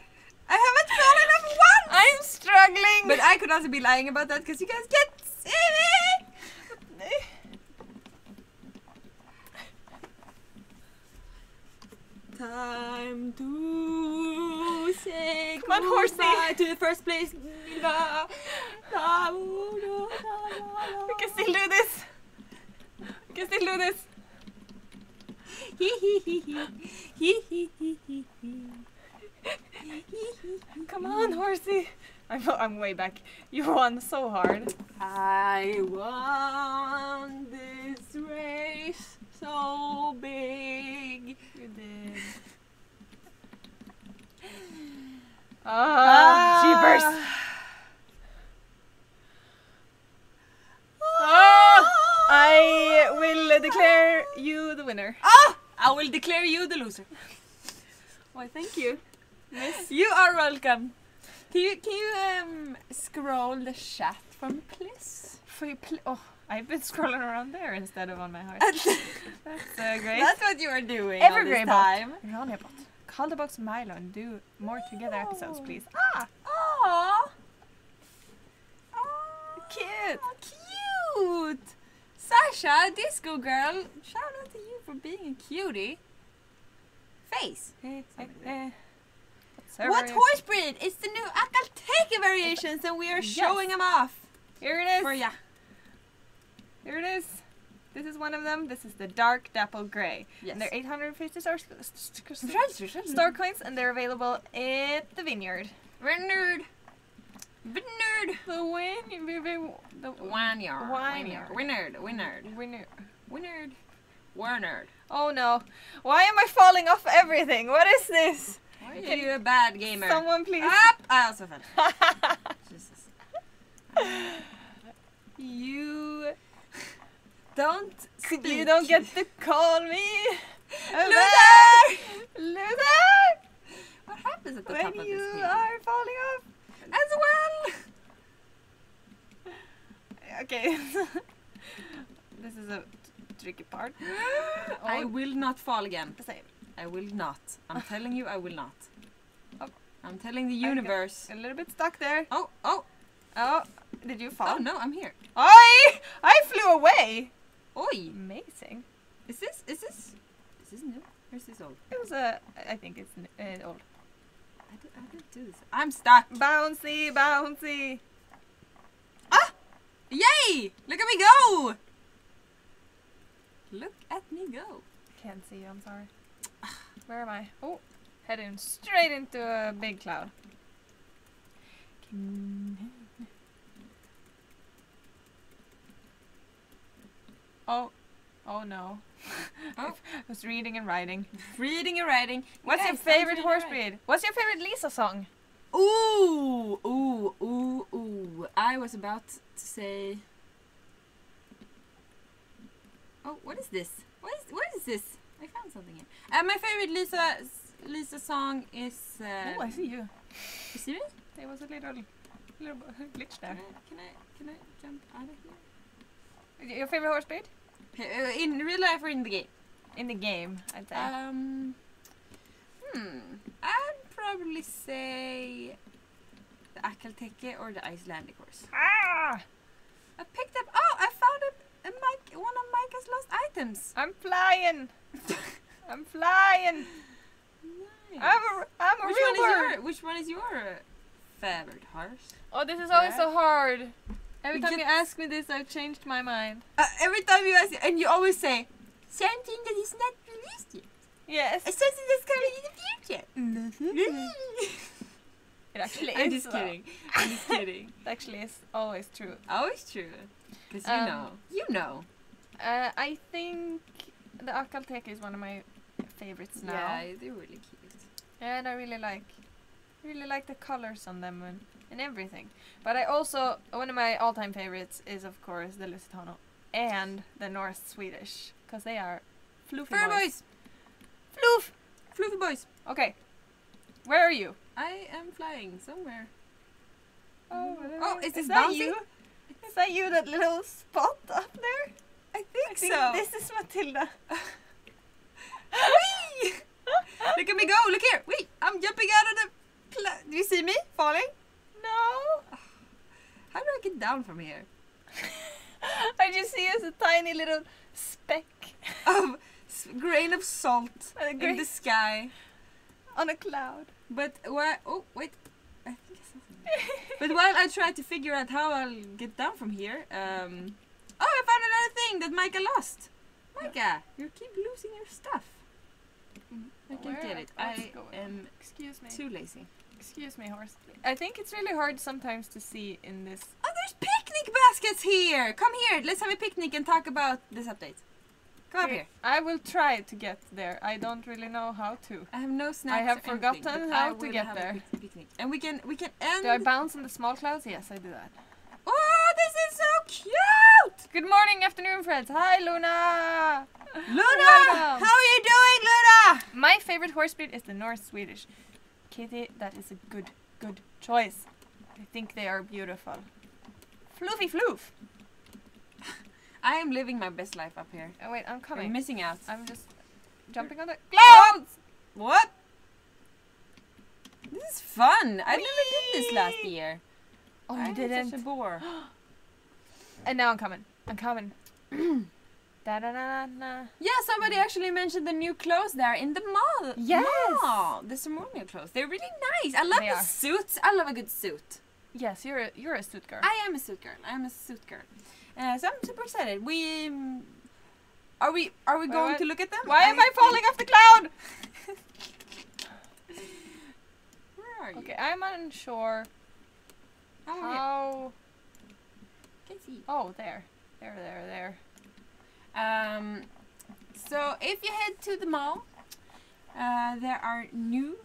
I haven't fallen off once. I'm struggling. But I could also be lying about that because you guys can't see me. Time to say Come on, horsey. goodbye to the first place. we can still do this. We can still do this. Come on, horsey. I'm, I'm way back. You won so hard. I won this race so big. You did. <sighs> Ah, jeepers. Ah, I will declare you the winner. Ah! I will declare you the loser. Why, thank you. Miss. You are welcome. Can you can you um scroll the chat for me, please? For you pl- oh, I've been scrolling around there instead of on my heart. That's <laughs> uh, <laughs> great. That's what you are doing Evergrey time. Ronebot. Call the box Milo and do more together episodes, Oh. please. Ah, Aww. cute. Cute. Sasha, disco girl. Shout out to you for being a cutie. Face. Eh, eh. What horse breed? It's the new Akhal-Teke variations, and we are Yes. showing them off Here it is. for ya. Here it is. This is one of them. This is the dark dapple gray. Yes. And they're 850 star, star, coins, and they're available at the vineyard. Vineyard. Vineyard. The win, the Wanyard. Wanyard. Winard. Winard. winner. Winard. Warnard. Oh no! Why am I falling off everything? What is this? Are you a bad gamer? Someone please. Up! I also fell. <laughs> Jesus. you Don't You don't get to call me a Loser! loser What happens at the when top of you this page? are falling off. As well. Okay. <laughs> this is a tricky part. <gasps> I will not fall again. The same. I will not. I'm <laughs> telling you, I will not. Oh. I'm telling the universe. A little bit stuck there. Oh, oh, Oh, did you fall? oh no, I'm here. I I flew away. Oi! Amazing. Is this, is this, is this new? Or is this old? It was a. I think it's uh, old. I, did, I didn't do this. I'm stuck. Bouncy, bouncy. Ah! Yay! Look at me go! Look at me go. Can't see you. I'm sorry. Where am I? Oh, heading straight into a big cloud. Oh, oh no. <laughs> Oh. I was reading and writing. Reading and writing. What's your favorite horse breed? What's your favorite Lisa song? Ooh, ooh, ooh, ooh. I was about to say. Oh, what is this? What is what is this? I found something here. Uh, my favorite Lisa Lisa song is. Uh, oh, I see you. you see me? There was a little, little glitch Can there. I, can I can I jump out of here? Your favorite horse breed? Uh, in real life or in the game? In the game, I'd say. Um. Hmm. I'd probably say the Akhal-Teke or the Icelandic horse. ah! I picked up. Oh, I found a Mike, one of Micah's lost items. I'm flying. <laughs> I'm flying. Nice. I'm a, I'm a which real one is bird. your Which one is your uh, favorite horse? Oh, this is always Yeah. so hard. Every time get- you ask me this, I've changed my mind. Uh, every time you ask, and you always say something that is not released yet. Yes. Something that's coming in the future. <laughs> <laughs> It actually I'm is. just though. kidding. I'm just kidding. <laughs> It actually is always true. Always true. Because you Um, know. You know. Uh, I think the Akhal-Teke is one of my favorites now. Yeah, they're really cute. And I really like, really like the colors on them and, and everything. But I also one of my all-time favorites is of course the Lusitano and the North Swedish because they are floofy Fur boys. boys! Floof. Floofy boys! Okay, where are you? I am flying somewhere. Oh, Oh, oh is this that you? Is that you? That little spot up there? I think, I think so. this is Matilda. <laughs> Whee! look at me go! Look here! Wait! I'm jumping out of the. Pla- do you see me falling? No. How do I get down from here? <laughs> I just see as a tiny little speck Of grain of salt <laughs> in the sky. on a cloud. But why? Oh wait! I think I something. But while I try to figure out how I'll get down from here, um, oh, I found another thing that Micah lost. Micah, you keep losing your stuff. I can't Where get it. I am Excuse me. too lazy. Excuse me, horse. I think it's really hard sometimes to see in this. Oh, there's picnic baskets here. Come here. Let's have a picnic and talk about this update. Come here. I will try to get there. I don't really know how to. I have no snacks. I have or anything, forgotten but how to get there. picnic, and we can we can end. Do I bounce on the small clouds? Yes, I do that. oh, this is so cute. Good morning, afternoon, friends. Hi, Luna. Luna, Welcome. how are you doing, Luna? My favorite horse breed is the North Swedish. Kitty, that is a good, good choice. I think they are beautiful. Floofy floof. I am living my best life up here. Oh wait, I'm I'm coming. missing out. I'm just jumping on the clouds. What? This is fun. I never did this last year. Oh, I'm you Such a didn't. bore. <gasps> And now I'm coming. I'm coming. <clears throat> da da da da. Yeah, somebody mm. actually mentioned the new clothes there in the mall. Yes. Mall. The ceremonial clothes. They're really nice. I love They the are. suits. I love a good suit. Yes, you're a, you're a suit girl. I am a suit girl. I am a suit girl. Uh, so I'm super excited. We um, are we are we Wait, going what? to look at them? Why am I falling off the cloud? <laughs> Where are you? Okay, I'm unsure Oh, how. Can see. Oh, there, there, there, there. Um, so if you head to the mall, uh, there are new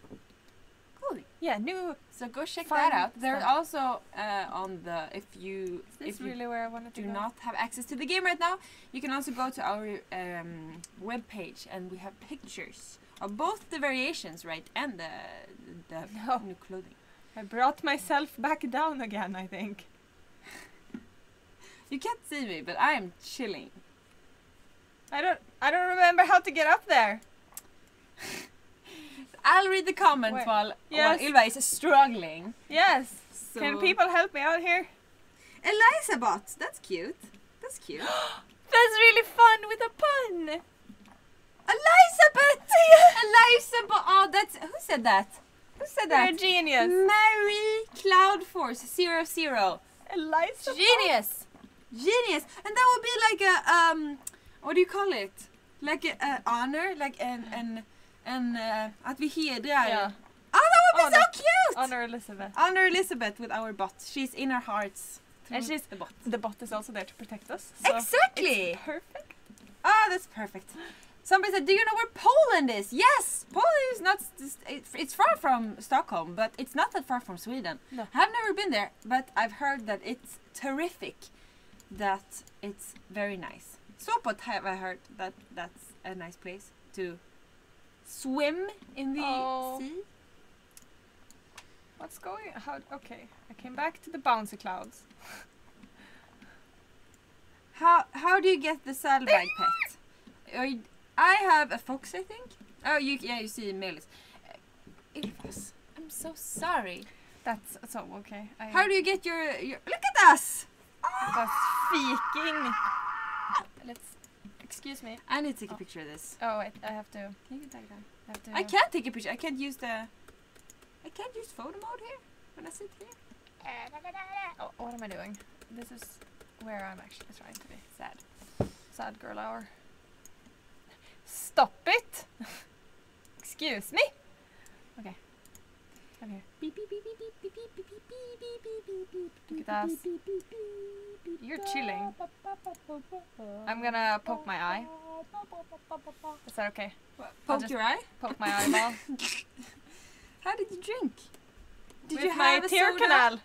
clothing. Yeah, new. So go check that out. They're stuff. also uh, on the if you if you really where I wanted to do go? not have access to the game right now, you can also go to our um, web page and we have pictures of both the variations, right, and the the <laughs> No. new clothing. I brought myself back down again. I think. <laughs> You can't see me, but I am chilling. I don't. I don't remember how to get up there. <laughs> I'll read the comments Where? while, Yes. while Ylva is struggling. Yes. So Can people help me out here? Elizabeth, that's cute. That's cute. <gasps> That's really fun with a pun. Elizabeth! <laughs> Elizabeth! Oh, that's who said that? Who said They're that? genius. Mary Cloudforce zero zero. Eliza. Genius, genius, and that would be like a um, what do you call it? Like a, a honor, like an an an uh, att vi hedrar. Yeah. Oh, that would be Honor. so cute. Honor Elizabeth. Honor Elizabeth with our bot. She's in our hearts. And she's- the bot. The bot is also there to protect us. So Exactly. perfect. Ah, that's perfect. Somebody said, "Do you know where Poland is?" Yes, Poland is not. It's it's far from Stockholm, but it's not that far from Sweden. No. I've never been there, but I've heard that it's terrific. That it's very nice. Sopot have I heard that that's a nice place to swim in the Oh. sea. What's going? How? Okay, I came back to the bouncy clouds. <laughs> How how do you get the saddlebag pet? Or I have a fox, I think. Oh, you yeah, you see Melis. Uh, Ylvas, I'm so sorry. That's so okay. I, How do you get your, your look at us? That's speaking. Let's. Excuse me. I need to take a Oh. picture of this. Oh wait, I have to. Can you get that? I have to. I can't take a picture. I can't use the. I can't use photo mode here when I sit here. Oh, what am I doing? This is where I'm actually trying to be. Sad. Sad girl hour. Stop it! <laughs> Excuse me. Okay. Come here. Beep, beep, beep, beep, beep, beep, beep, beep, beep, beep, beep, beep, beep, Look at beep, You're chilling. I'm gonna poke my eye. Is that okay? What, Poke your eye? Poke my eyeball. How did you drink? Did With you my a tear soda? canal.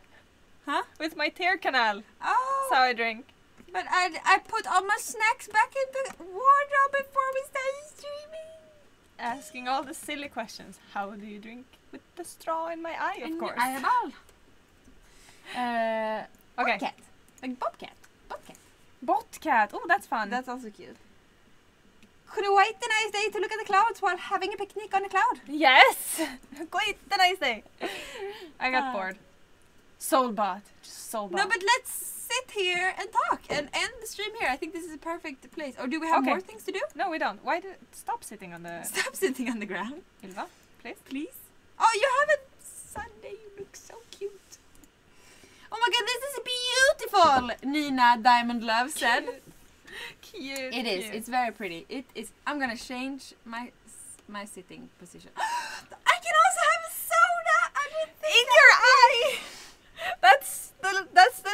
Huh? With my tear canal. Oh, That's how I drink. but I, I put all my snacks back in the wardrobe before we started streaming. Asking all the silly questions. How do you drink? With the straw in my eye, of In course. your eyeball. <laughs> Uh, Okay. Bobcat. Like bobcat. Bobcat. Botcat. Oh, that's fun. That's also cute. Could you wait a nice day to look at the clouds while having a picnic on a cloud? yes. <laughs> Quite a nice day. I got Ah. bored. Soulbot. Just Soulbot. No, but let's sit here and talk and end the stream here. I think this is a perfect place. Or do we have Okay. more things to do? no, we don't. Why did stop sitting on the <laughs> Stop sitting on the ground, Ylva? Please. please. Oh, you have a Sunday. You look so cute. Oh my god, this is beautiful. Nina Diamond Love said. Cute. It is. cute. It's very pretty. It is. I'm gonna change my my sitting position. <gasps> I can also have a soda. I didn't think in your eye. <laughs> That's the. That's the.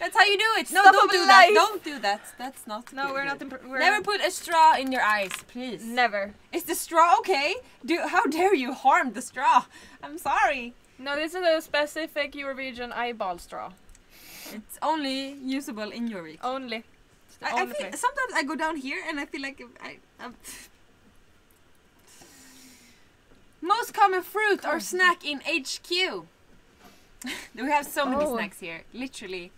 That's how you do it. No, Stop don't of do that. life. Don't do that. That's not. No, good. we're not. Imp- we're Never put a straw in your eyes, please. Never. Is the straw okay? Do how dare you harm the straw? I'm sorry. No, this is a specific Eurovision eyeball straw. It's only usable in your week. Only. It's the I, I feel place. sometimes I go down here and I feel like I. I'm Most common fruit or oh. snack in HQ. <laughs> we have so many Oh. snacks here, literally.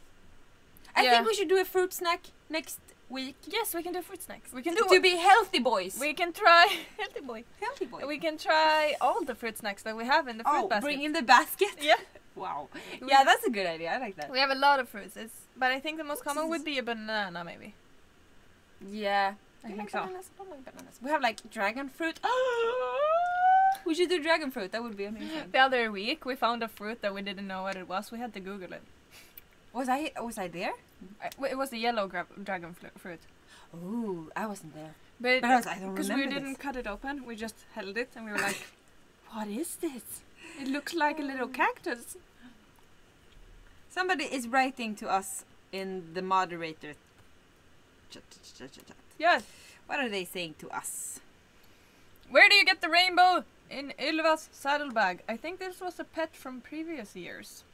I Yeah. think we should do a fruit snack next week Yes, we can do fruit snacks. We can do to be healthy boys. We can try <laughs> healthy boy. healthy boys. We can try all the fruit snacks that we have in the fruit oh, basket. bring in the basket. Yeah. <laughs> Wow. We- Yeah, that's a good idea. I like that. We have a lot of fruits. It's, but I think the most common would be a banana, maybe. Yeah. I think like so. bananas? I don't like bananas. We have like dragon fruit. <gasps> we should do dragon fruit. That would be amazing. The other week, we found a fruit that we didn't know what it was. We had to Google it. Was I was I there? I- It was the yellow gra- dragon fruit. Oh, I wasn't there. But But I, was, I don't because we didn't cut it open, we just held it and we were <laughs> like, "What is this? It looks like a little cactus." Somebody is writing to us in the moderator. Chat, chat, chat, chat, chat. Yes. What are they saying to us? Where do you get the rainbow in Ylva's saddlebag. I think this was a pet from previous years.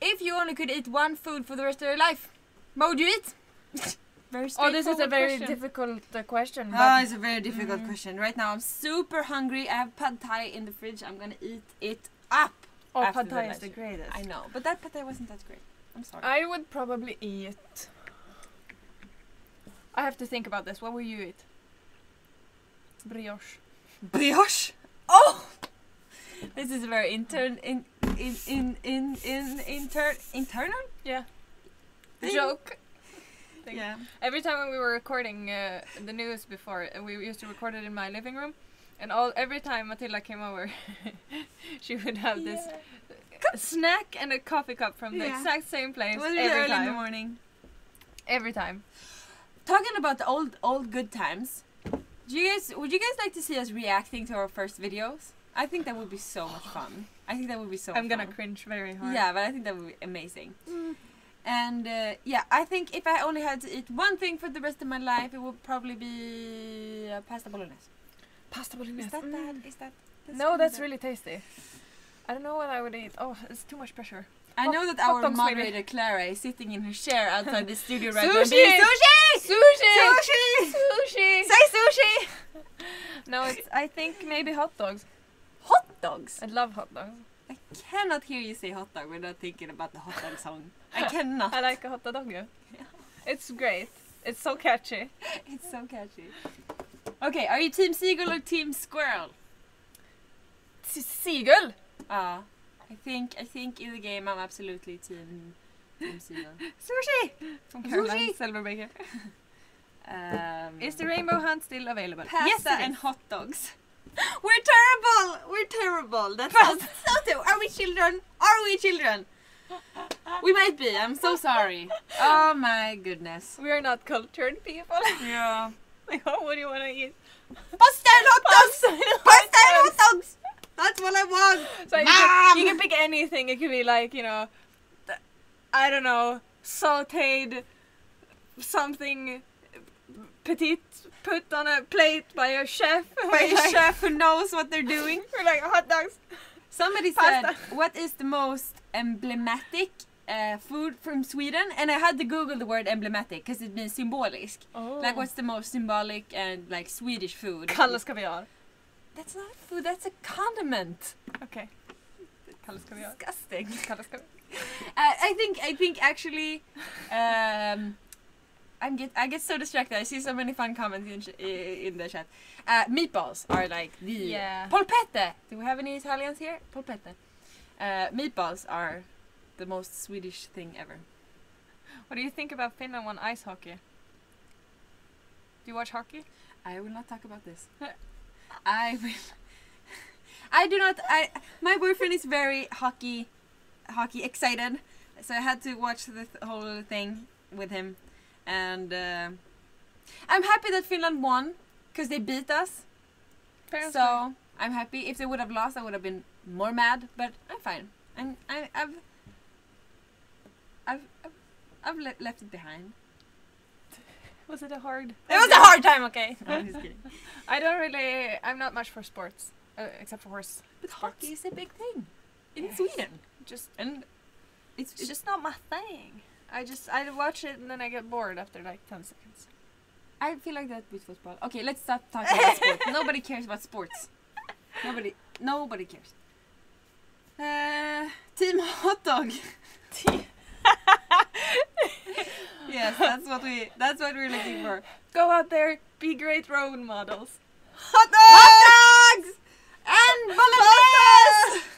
If you only could eat one food for the rest of your life, what would you eat? <laughs> very Oh, this is a very question. difficult uh, question. Oh, it's a very difficult Mm. question. Right now, I'm super hungry. I have pad thai in the fridge. I'm gonna eat it up. oh, after pad the thai is the greatest. I know, but that pad thai wasn't that great. I'm sorry. I would probably eat. I have to think about this. What will you eat? Brioche. Brioche. Oh, this is a very intern in in in in in inter internal Yeah. thing. Joke. Thing. Yeah. Every time when we were recording uh, the news before, uh, we used to record it in my living room, and all every time Matilda came over, <laughs> she would have this snack and a coffee cup from the Yeah. exact same place really every early in the time. morning. Every time. Talking about the old old good times. Do you guys would you guys like to see us reacting to our first videos? I think that would be so much fun. I think that would be so. I'm gonna cringe very hard. Yeah, but I think that would be amazing. And uh, yeah, I think if I only had to eat one thing for the rest of my life, it would probably be uh, pasta bolognese. Pasta bolognese. Is that Mm. bad? Is that? No, that's bad. really tasty. I don't know what I would eat. Oh, it's too much pressure. I know that hot our dogs maybe. Clara is sitting in her chair outside the studio right now. Sushi! Sushi! Sushi! Sushi! Sushi! Say sushi! <laughs> No, it's. I think maybe hot dogs. Hot dogs. I love hot dogs. I cannot hear you say hot dog without thinking about the hot dog song. I <laughs> cannot. I like a hot dog. Yeah. It's great. It's so catchy. <laughs> It's so catchy. Okay, are you team seagull or team squirrel? Se- Seagull. Uh, I think I think in the game I'm absolutely team team seagull. <laughs> Sushi. From Sushi. Caroline Silverbaker. Um, Is the rainbow hunt still available? pasta yes, and hot dogs? <laughs> We're terrible. We're terrible. That sounds <laughs> so too. Are we children? Are we children? We might be. I'm so sorry. Oh my goodness. We are not cultured people. <laughs> Yeah. like, oh, what do you want to eat? Pasta and hot dogs. Pasta and hot dogs. That's what I want. So you Mom! can, you can pick anything. It could be like you know, I don't know, sautéed something petite put on a plate by a chef. <laughs> By a Like- chef who knows what they're doing. <laughs> Or like hot dogs. Somebody Pasta. said, "What is the most emblematic uh, food from Sweden?" And I had to Google the word emblematic because it means symbolisk. Oh. Like, what's the most symbolic and like Swedish food? Kalles kaviar. That's not food. That's a condiment. Okay. Kalles kaviar. Disgusting. Kalles kaviar. <laughs> Uh, I think. I think actually. Um, I'm get. I get so distracted. I see so many fun comments in, in the chat. Uh, meatballs are like the Yeah. polpette. Do we have any Italians here? Polpette. Uh, meatballs are the most Swedish thing ever. What do you think about Finland won ice hockey? Do you watch hockey? I will not talk about this. <laughs> I will. <laughs> I do not. I my boyfriend is very hockey, hockey excited, so I had to watch the th- whole thing with him, and uh, I'm happy that Finland won because they beat us. So I'm happy. If they would have lost, I would have been more mad. But I'm fine. I'm I, I've I've I've, I've le- left it behind. <laughs> Was it a hard? It was a hard time. Okay. <laughs> No, I'm just kidding. I don't really. I'm not much for sports, uh, except for horse. But hockey is a big thing in Yes. Sweden, Just and it's, it's just not my thing. I just I watch it and then I get bored after like ten seconds. I feel like that with football. Okay, let's stop talking about sports. <laughs> Nobody cares about sports. Nobody, nobody cares. Uh, team hot dog. <laughs> yes, that's what we. That's what we're looking for. Go out there, be great role models. Hot dogs. Hot dogs and bolognese.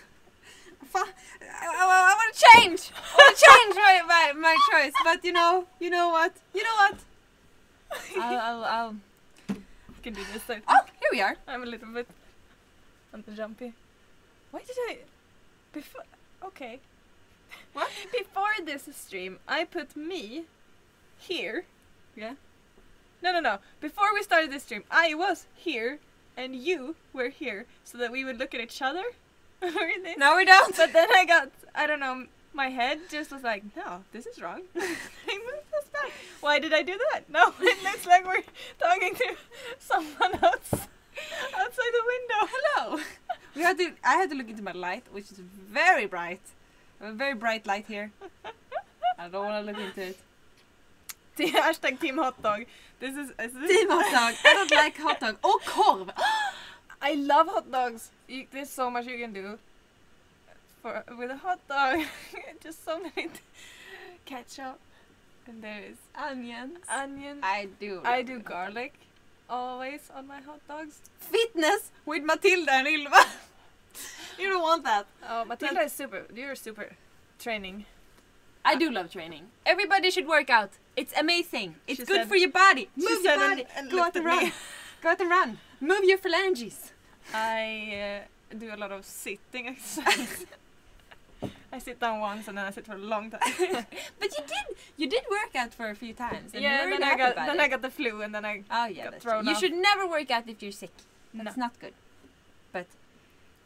Fu- I, I, want to change. I want to change my, my my choice, but you know, you know what? You know what? <laughs> I'll, I'll, I'll. I can do this. I think. Oh, here we are. I'm a little bit on the jumpy. Why did I? Before. Okay. What? <laughs> Before this stream, I put me here. Yeah. No, no, no. Before we started this stream, I was here, and you were here, so that we would look at each other. <laughs> This? No, we don't. But then I got, I don't know, my head just was like, no, this is wrong. <laughs> I moved this back. Why did I do that? No, <laughs> it looks like we're talking to someone else Outside the window. Hello. We had to. I had to look into my light, which is very bright. I have a very bright light here. I don't want to look into it. Hashtag team hotdog. This is, is this Team hot dog. I don't like hot dog. Oh, korv. <gasps> I love hot dogs. You, there's so much you can do for with a hot dog. <laughs> Just so many ketchup, and there is Onions. Onions. I do. I do garlic always on my hot dogs. Fitness with Matilda and Ylva. <laughs> you don't want that. Oh, Matilda is super. You're super training. I do love training. Everybody should work out. It's amazing. It's She good said- for your body. Move your body. and Go out and run. Go out and run. Move your phalanges. I uh, do a lot of sitting <laughs> exercise. I sit down once and then I sit for a long time. <laughs> But you did. You did work out for a few times. And yeah, you then really I got then it. I got the flu and then I Oh yeah, that's thrown true. You should never work out if you're sick. That's no. not good. But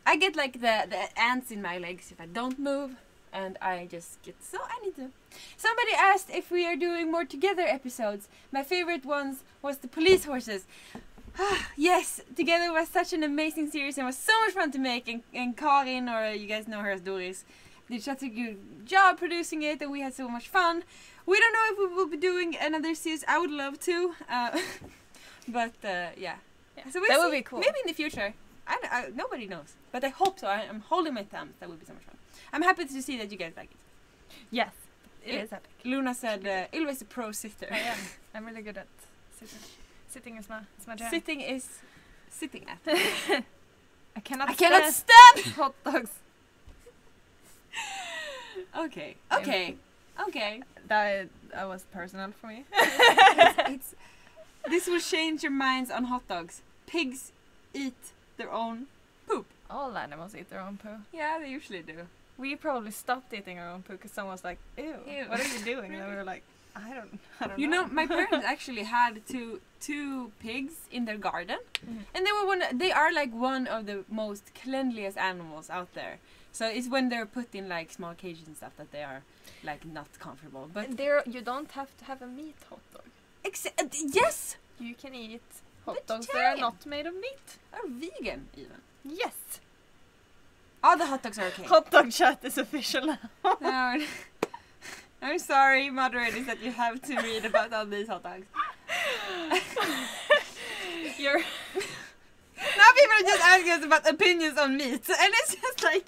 I get like the the ants in my legs if I don't move, and I just get so I need to. Somebody asked if we are doing more together episodes. My favorite ones was the police horses. <sighs> yes, together was such an amazing series and was so much fun to make. And, and Karin, or you guys know her as Doris, did such a good job producing it, and we had so much fun. We don't know if we will be doing another series. I would love to, uh, <laughs> but uh, yeah. Yeah, So we'll that would be cool. Maybe in the future. I, I- nobody knows, but I hope so. I, am holding my thumbs. That would be so much fun. I'm happy to see that you guys like it. Yes, it Yeah. is epic. Luna said uh, Ylva is a pro sister. I am. <laughs> I'm really good at sitting. Sitting is my is my jam. Sitting is sitting at. <laughs> I cannot. I cannot <laughs> stand hot dogs. okay, okay, okay. That that was personal for me. it's <laughs> this will change your minds on hot dogs. Pigs eat their own poop. All animals eat their own poo. Yeah, they usually do. We probably stopped eating our own poo because someone was like, "Ew, Ew. what are you doing?" And we were like, "I don't, I don't You know." know, my parents <laughs> actually had two two pigs in their garden, Mhm. and they were one. They are like one of the most cleanliest animals out there. So it's when they're put in like small cages and stuff that they are like not comfortable. But there, you don't have to have a meat hot dog. ex- uh, yes, You can eat hot dogs that are not made of meat. are vegan even. Yes. All the hot dogs are okay. Hot dog chat is official now. No, <laughs> <laughs> I'm sorry, moderators, that you have to read about all these hot dogs. <laughs> You're Now people are just asking us about opinions on meat, and it's just like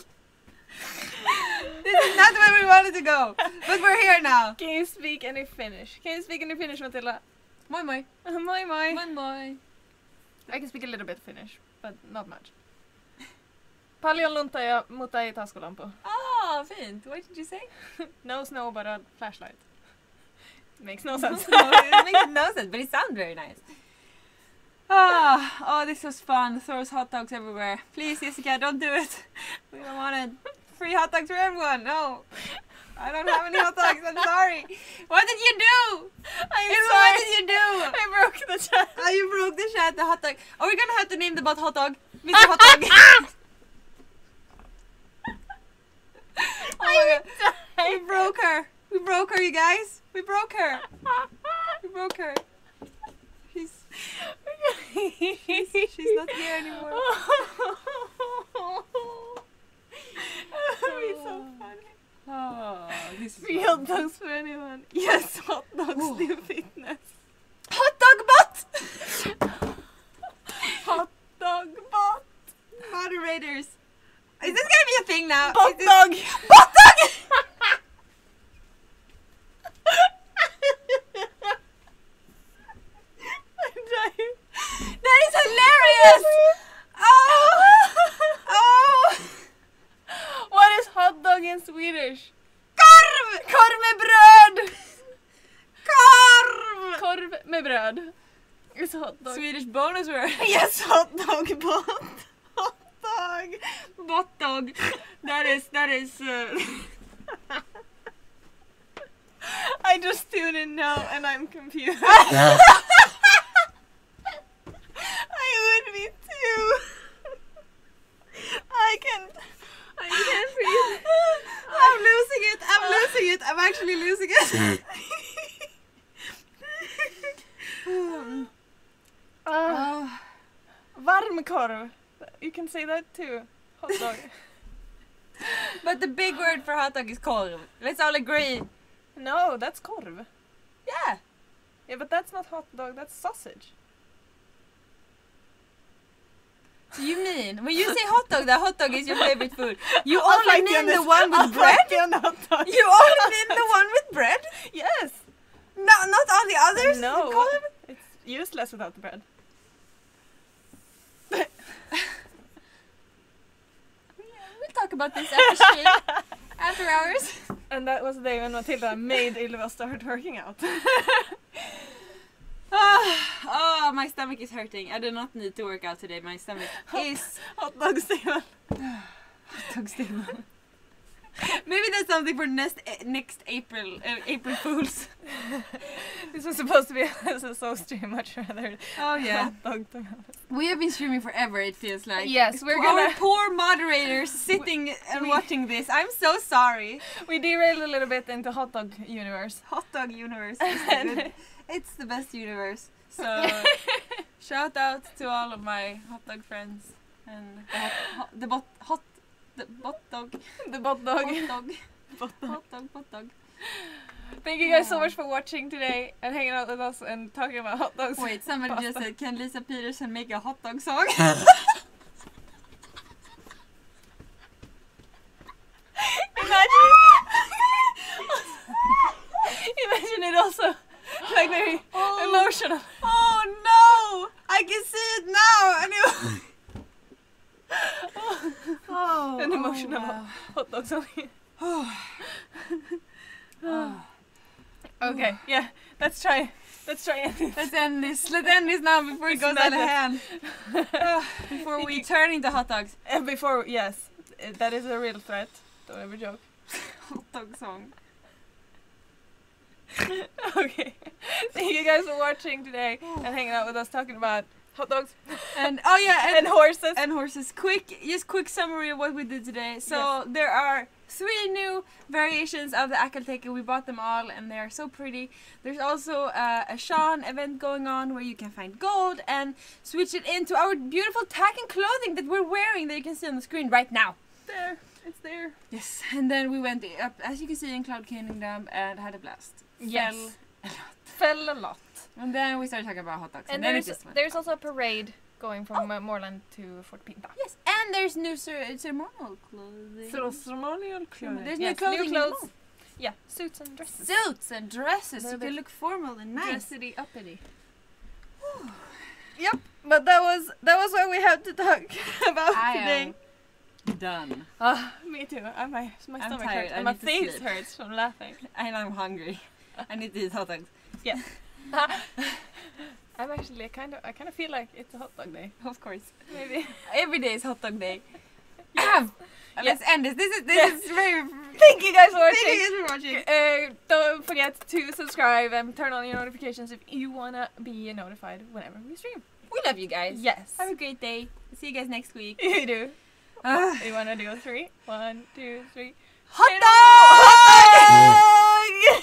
this is not where we wanted to go, but we're here now. Can you speak any Finnish? Can you speak any Finnish, Matilda? Moi moi. moi moi. Moi moi. I can speak a little bit Finnish, but not much. Paljon lunta ja, mutta ei taskulampu. Oh, ah, What did you say? <laughs> No snow but a flashlight. Makes no sense. <laughs> no, it makes no sense, but it sounds very nice. Ah, oh, this was fun. Throws hot dogs everywhere. Please, Jessica, don't do it. <laughs> We don't want it. Free hot dogs for everyone. No. I don't have any hot dogs. I'm sorry. What did you do? I'm sorry. What did you do? I broke the chat. Oh, you broke the chat, the hot dog. Are we gonna have to name the bot hot dog? Mr. Hot dog. Oh. <laughs> We broke her. We broke her, you guys. We broke her. We broke her. She's she's, she's not here anymore. <laughs> That'd be so oh. funny. Oh, this is Free hot dogs for anyone. Yes, hot dogs Oh. do fitness. hot dog bot. <laughs> Hot dog bot. Moderators. Is this gonna be a thing now? Bot Is this- dog. <laughs> Bot dog. That is hilarious. Oh. Oh. What is hot dog in Swedish? Korv! Korv med bröd! Korv! Korv med bröd. Is hot dog. Swedish bonus word. Yes, hot dog bot. Dog. Bot dog. That is, that is... Uh, <laughs> I just tune in now and I'm confused. <laughs> Yeah. I would be too. I can't. I can't breathe. I'm losing it. I'm losing it. I'm actually losing it. Ah, oh. varm can say that too. Hot dog. <laughs> But the big word for hot dog is korv. Let's all agree. no, that's korv. Yeah. Yeah, but that's not hot dog. That's sausage. So you mean when you say hot dog, that hot dog is your favorite food? <laughs> You only fight mean on the one with I'll bread? fight you on hot dog. You only mean the one with bread? yes. No, not all the others. No. Korv? It's useless without the bread. <laughs> Talk about this after <laughs> stream, after hours. And that was the day when Matilda made Ylva start working out. <laughs> Ah, oh, my stomach is hurting. I do not need to work out today. My stomach is hot dog stable. <sighs> dog stable. <laughs> Maybe that's something for next next April uh, April Fools. <laughs> This was supposed to be <laughs> a so stream much rather Oh hot dog to we have been streaming forever. It feels like. Yes, we're Our gonna- poor moderators sitting and we- watching this. I'm so sorry. We derailed a little bit into hot dog universe. Hot dog universe is the good. It's the best universe. So shout out to all of my hot dog friends and the hot, hot, the bot hot the bot dog <laughs> the bot dog. hot dog <laughs> Bot dog. hot dog bot dog. Thank you guys so ah. much for watching today and hanging out with us and talking about hot dogs. Wait, somebody <laughs> just said, can Lisa Peterson make a hot dog song? Imagine, imagine it also like very Oh. emotional. oh no! I can see it now! And it oh, An oh, emotional wow. hot dog song. Oh. okay, yeah, let's try. Let's try it. Let's end this. Let's end this now before it goes out of hand. <laughs> Before we turn into hot dogs. And before, yes, uh, that is a real threat. Don't ever joke. <laughs> Hot dog song. <laughs> okay. Thank you guys for watching today and hanging out with us talking about hot dogs And oh yeah, and horses. and horses. Quick, just quick summary of what we did today. So there are three new variations of the Akhal-Teke. We bought them all, and they are so pretty. There's also uh, a Sean event going on where you can find gold and switch it into our beautiful tag and clothing that we're wearing that you can see on the screen right now. there. It's there. Yes, and then we went up, as you can see, in Cloud Kingdom and had a blast. Yes. Fell. Fell a lot. And then we started talking about hot dogs, and, And then it there's just went. there's also a parade going from uh, Moorland to Fort Pinta. Yes, and there's new cer- ceremonial clothing. ceremonial There's new clothing in the clothes. mall. Yeah, suits and dresses. suits and dresses. They're you can look formal and nice. Dressity uppity. <sighs> yep, but that was that was what we had to talk <laughs> about I today. am done. Ah, me too. Uh, my my I'm stomach tired. hurts I and my face hurts from laughing. And I'm hungry. I need to eat hot dogs. <laughs> I'm actually kind of I kind of feel like it's a hot dog day. Of course. Maybe. <laughs> Every day is hot dog day. <laughs> Yes. Let's end this. This is this Yes. is very. <laughs> Thank you guys for watching. Thank you guys for watching. Uh, don't forget to subscribe and turn on your notifications if you wanna be notified whenever we stream. We love you guys. Yes. Have a great day. See you guys next week. you do. Ah. You wanna do a three? One, two, three. Hot dog! hot dog!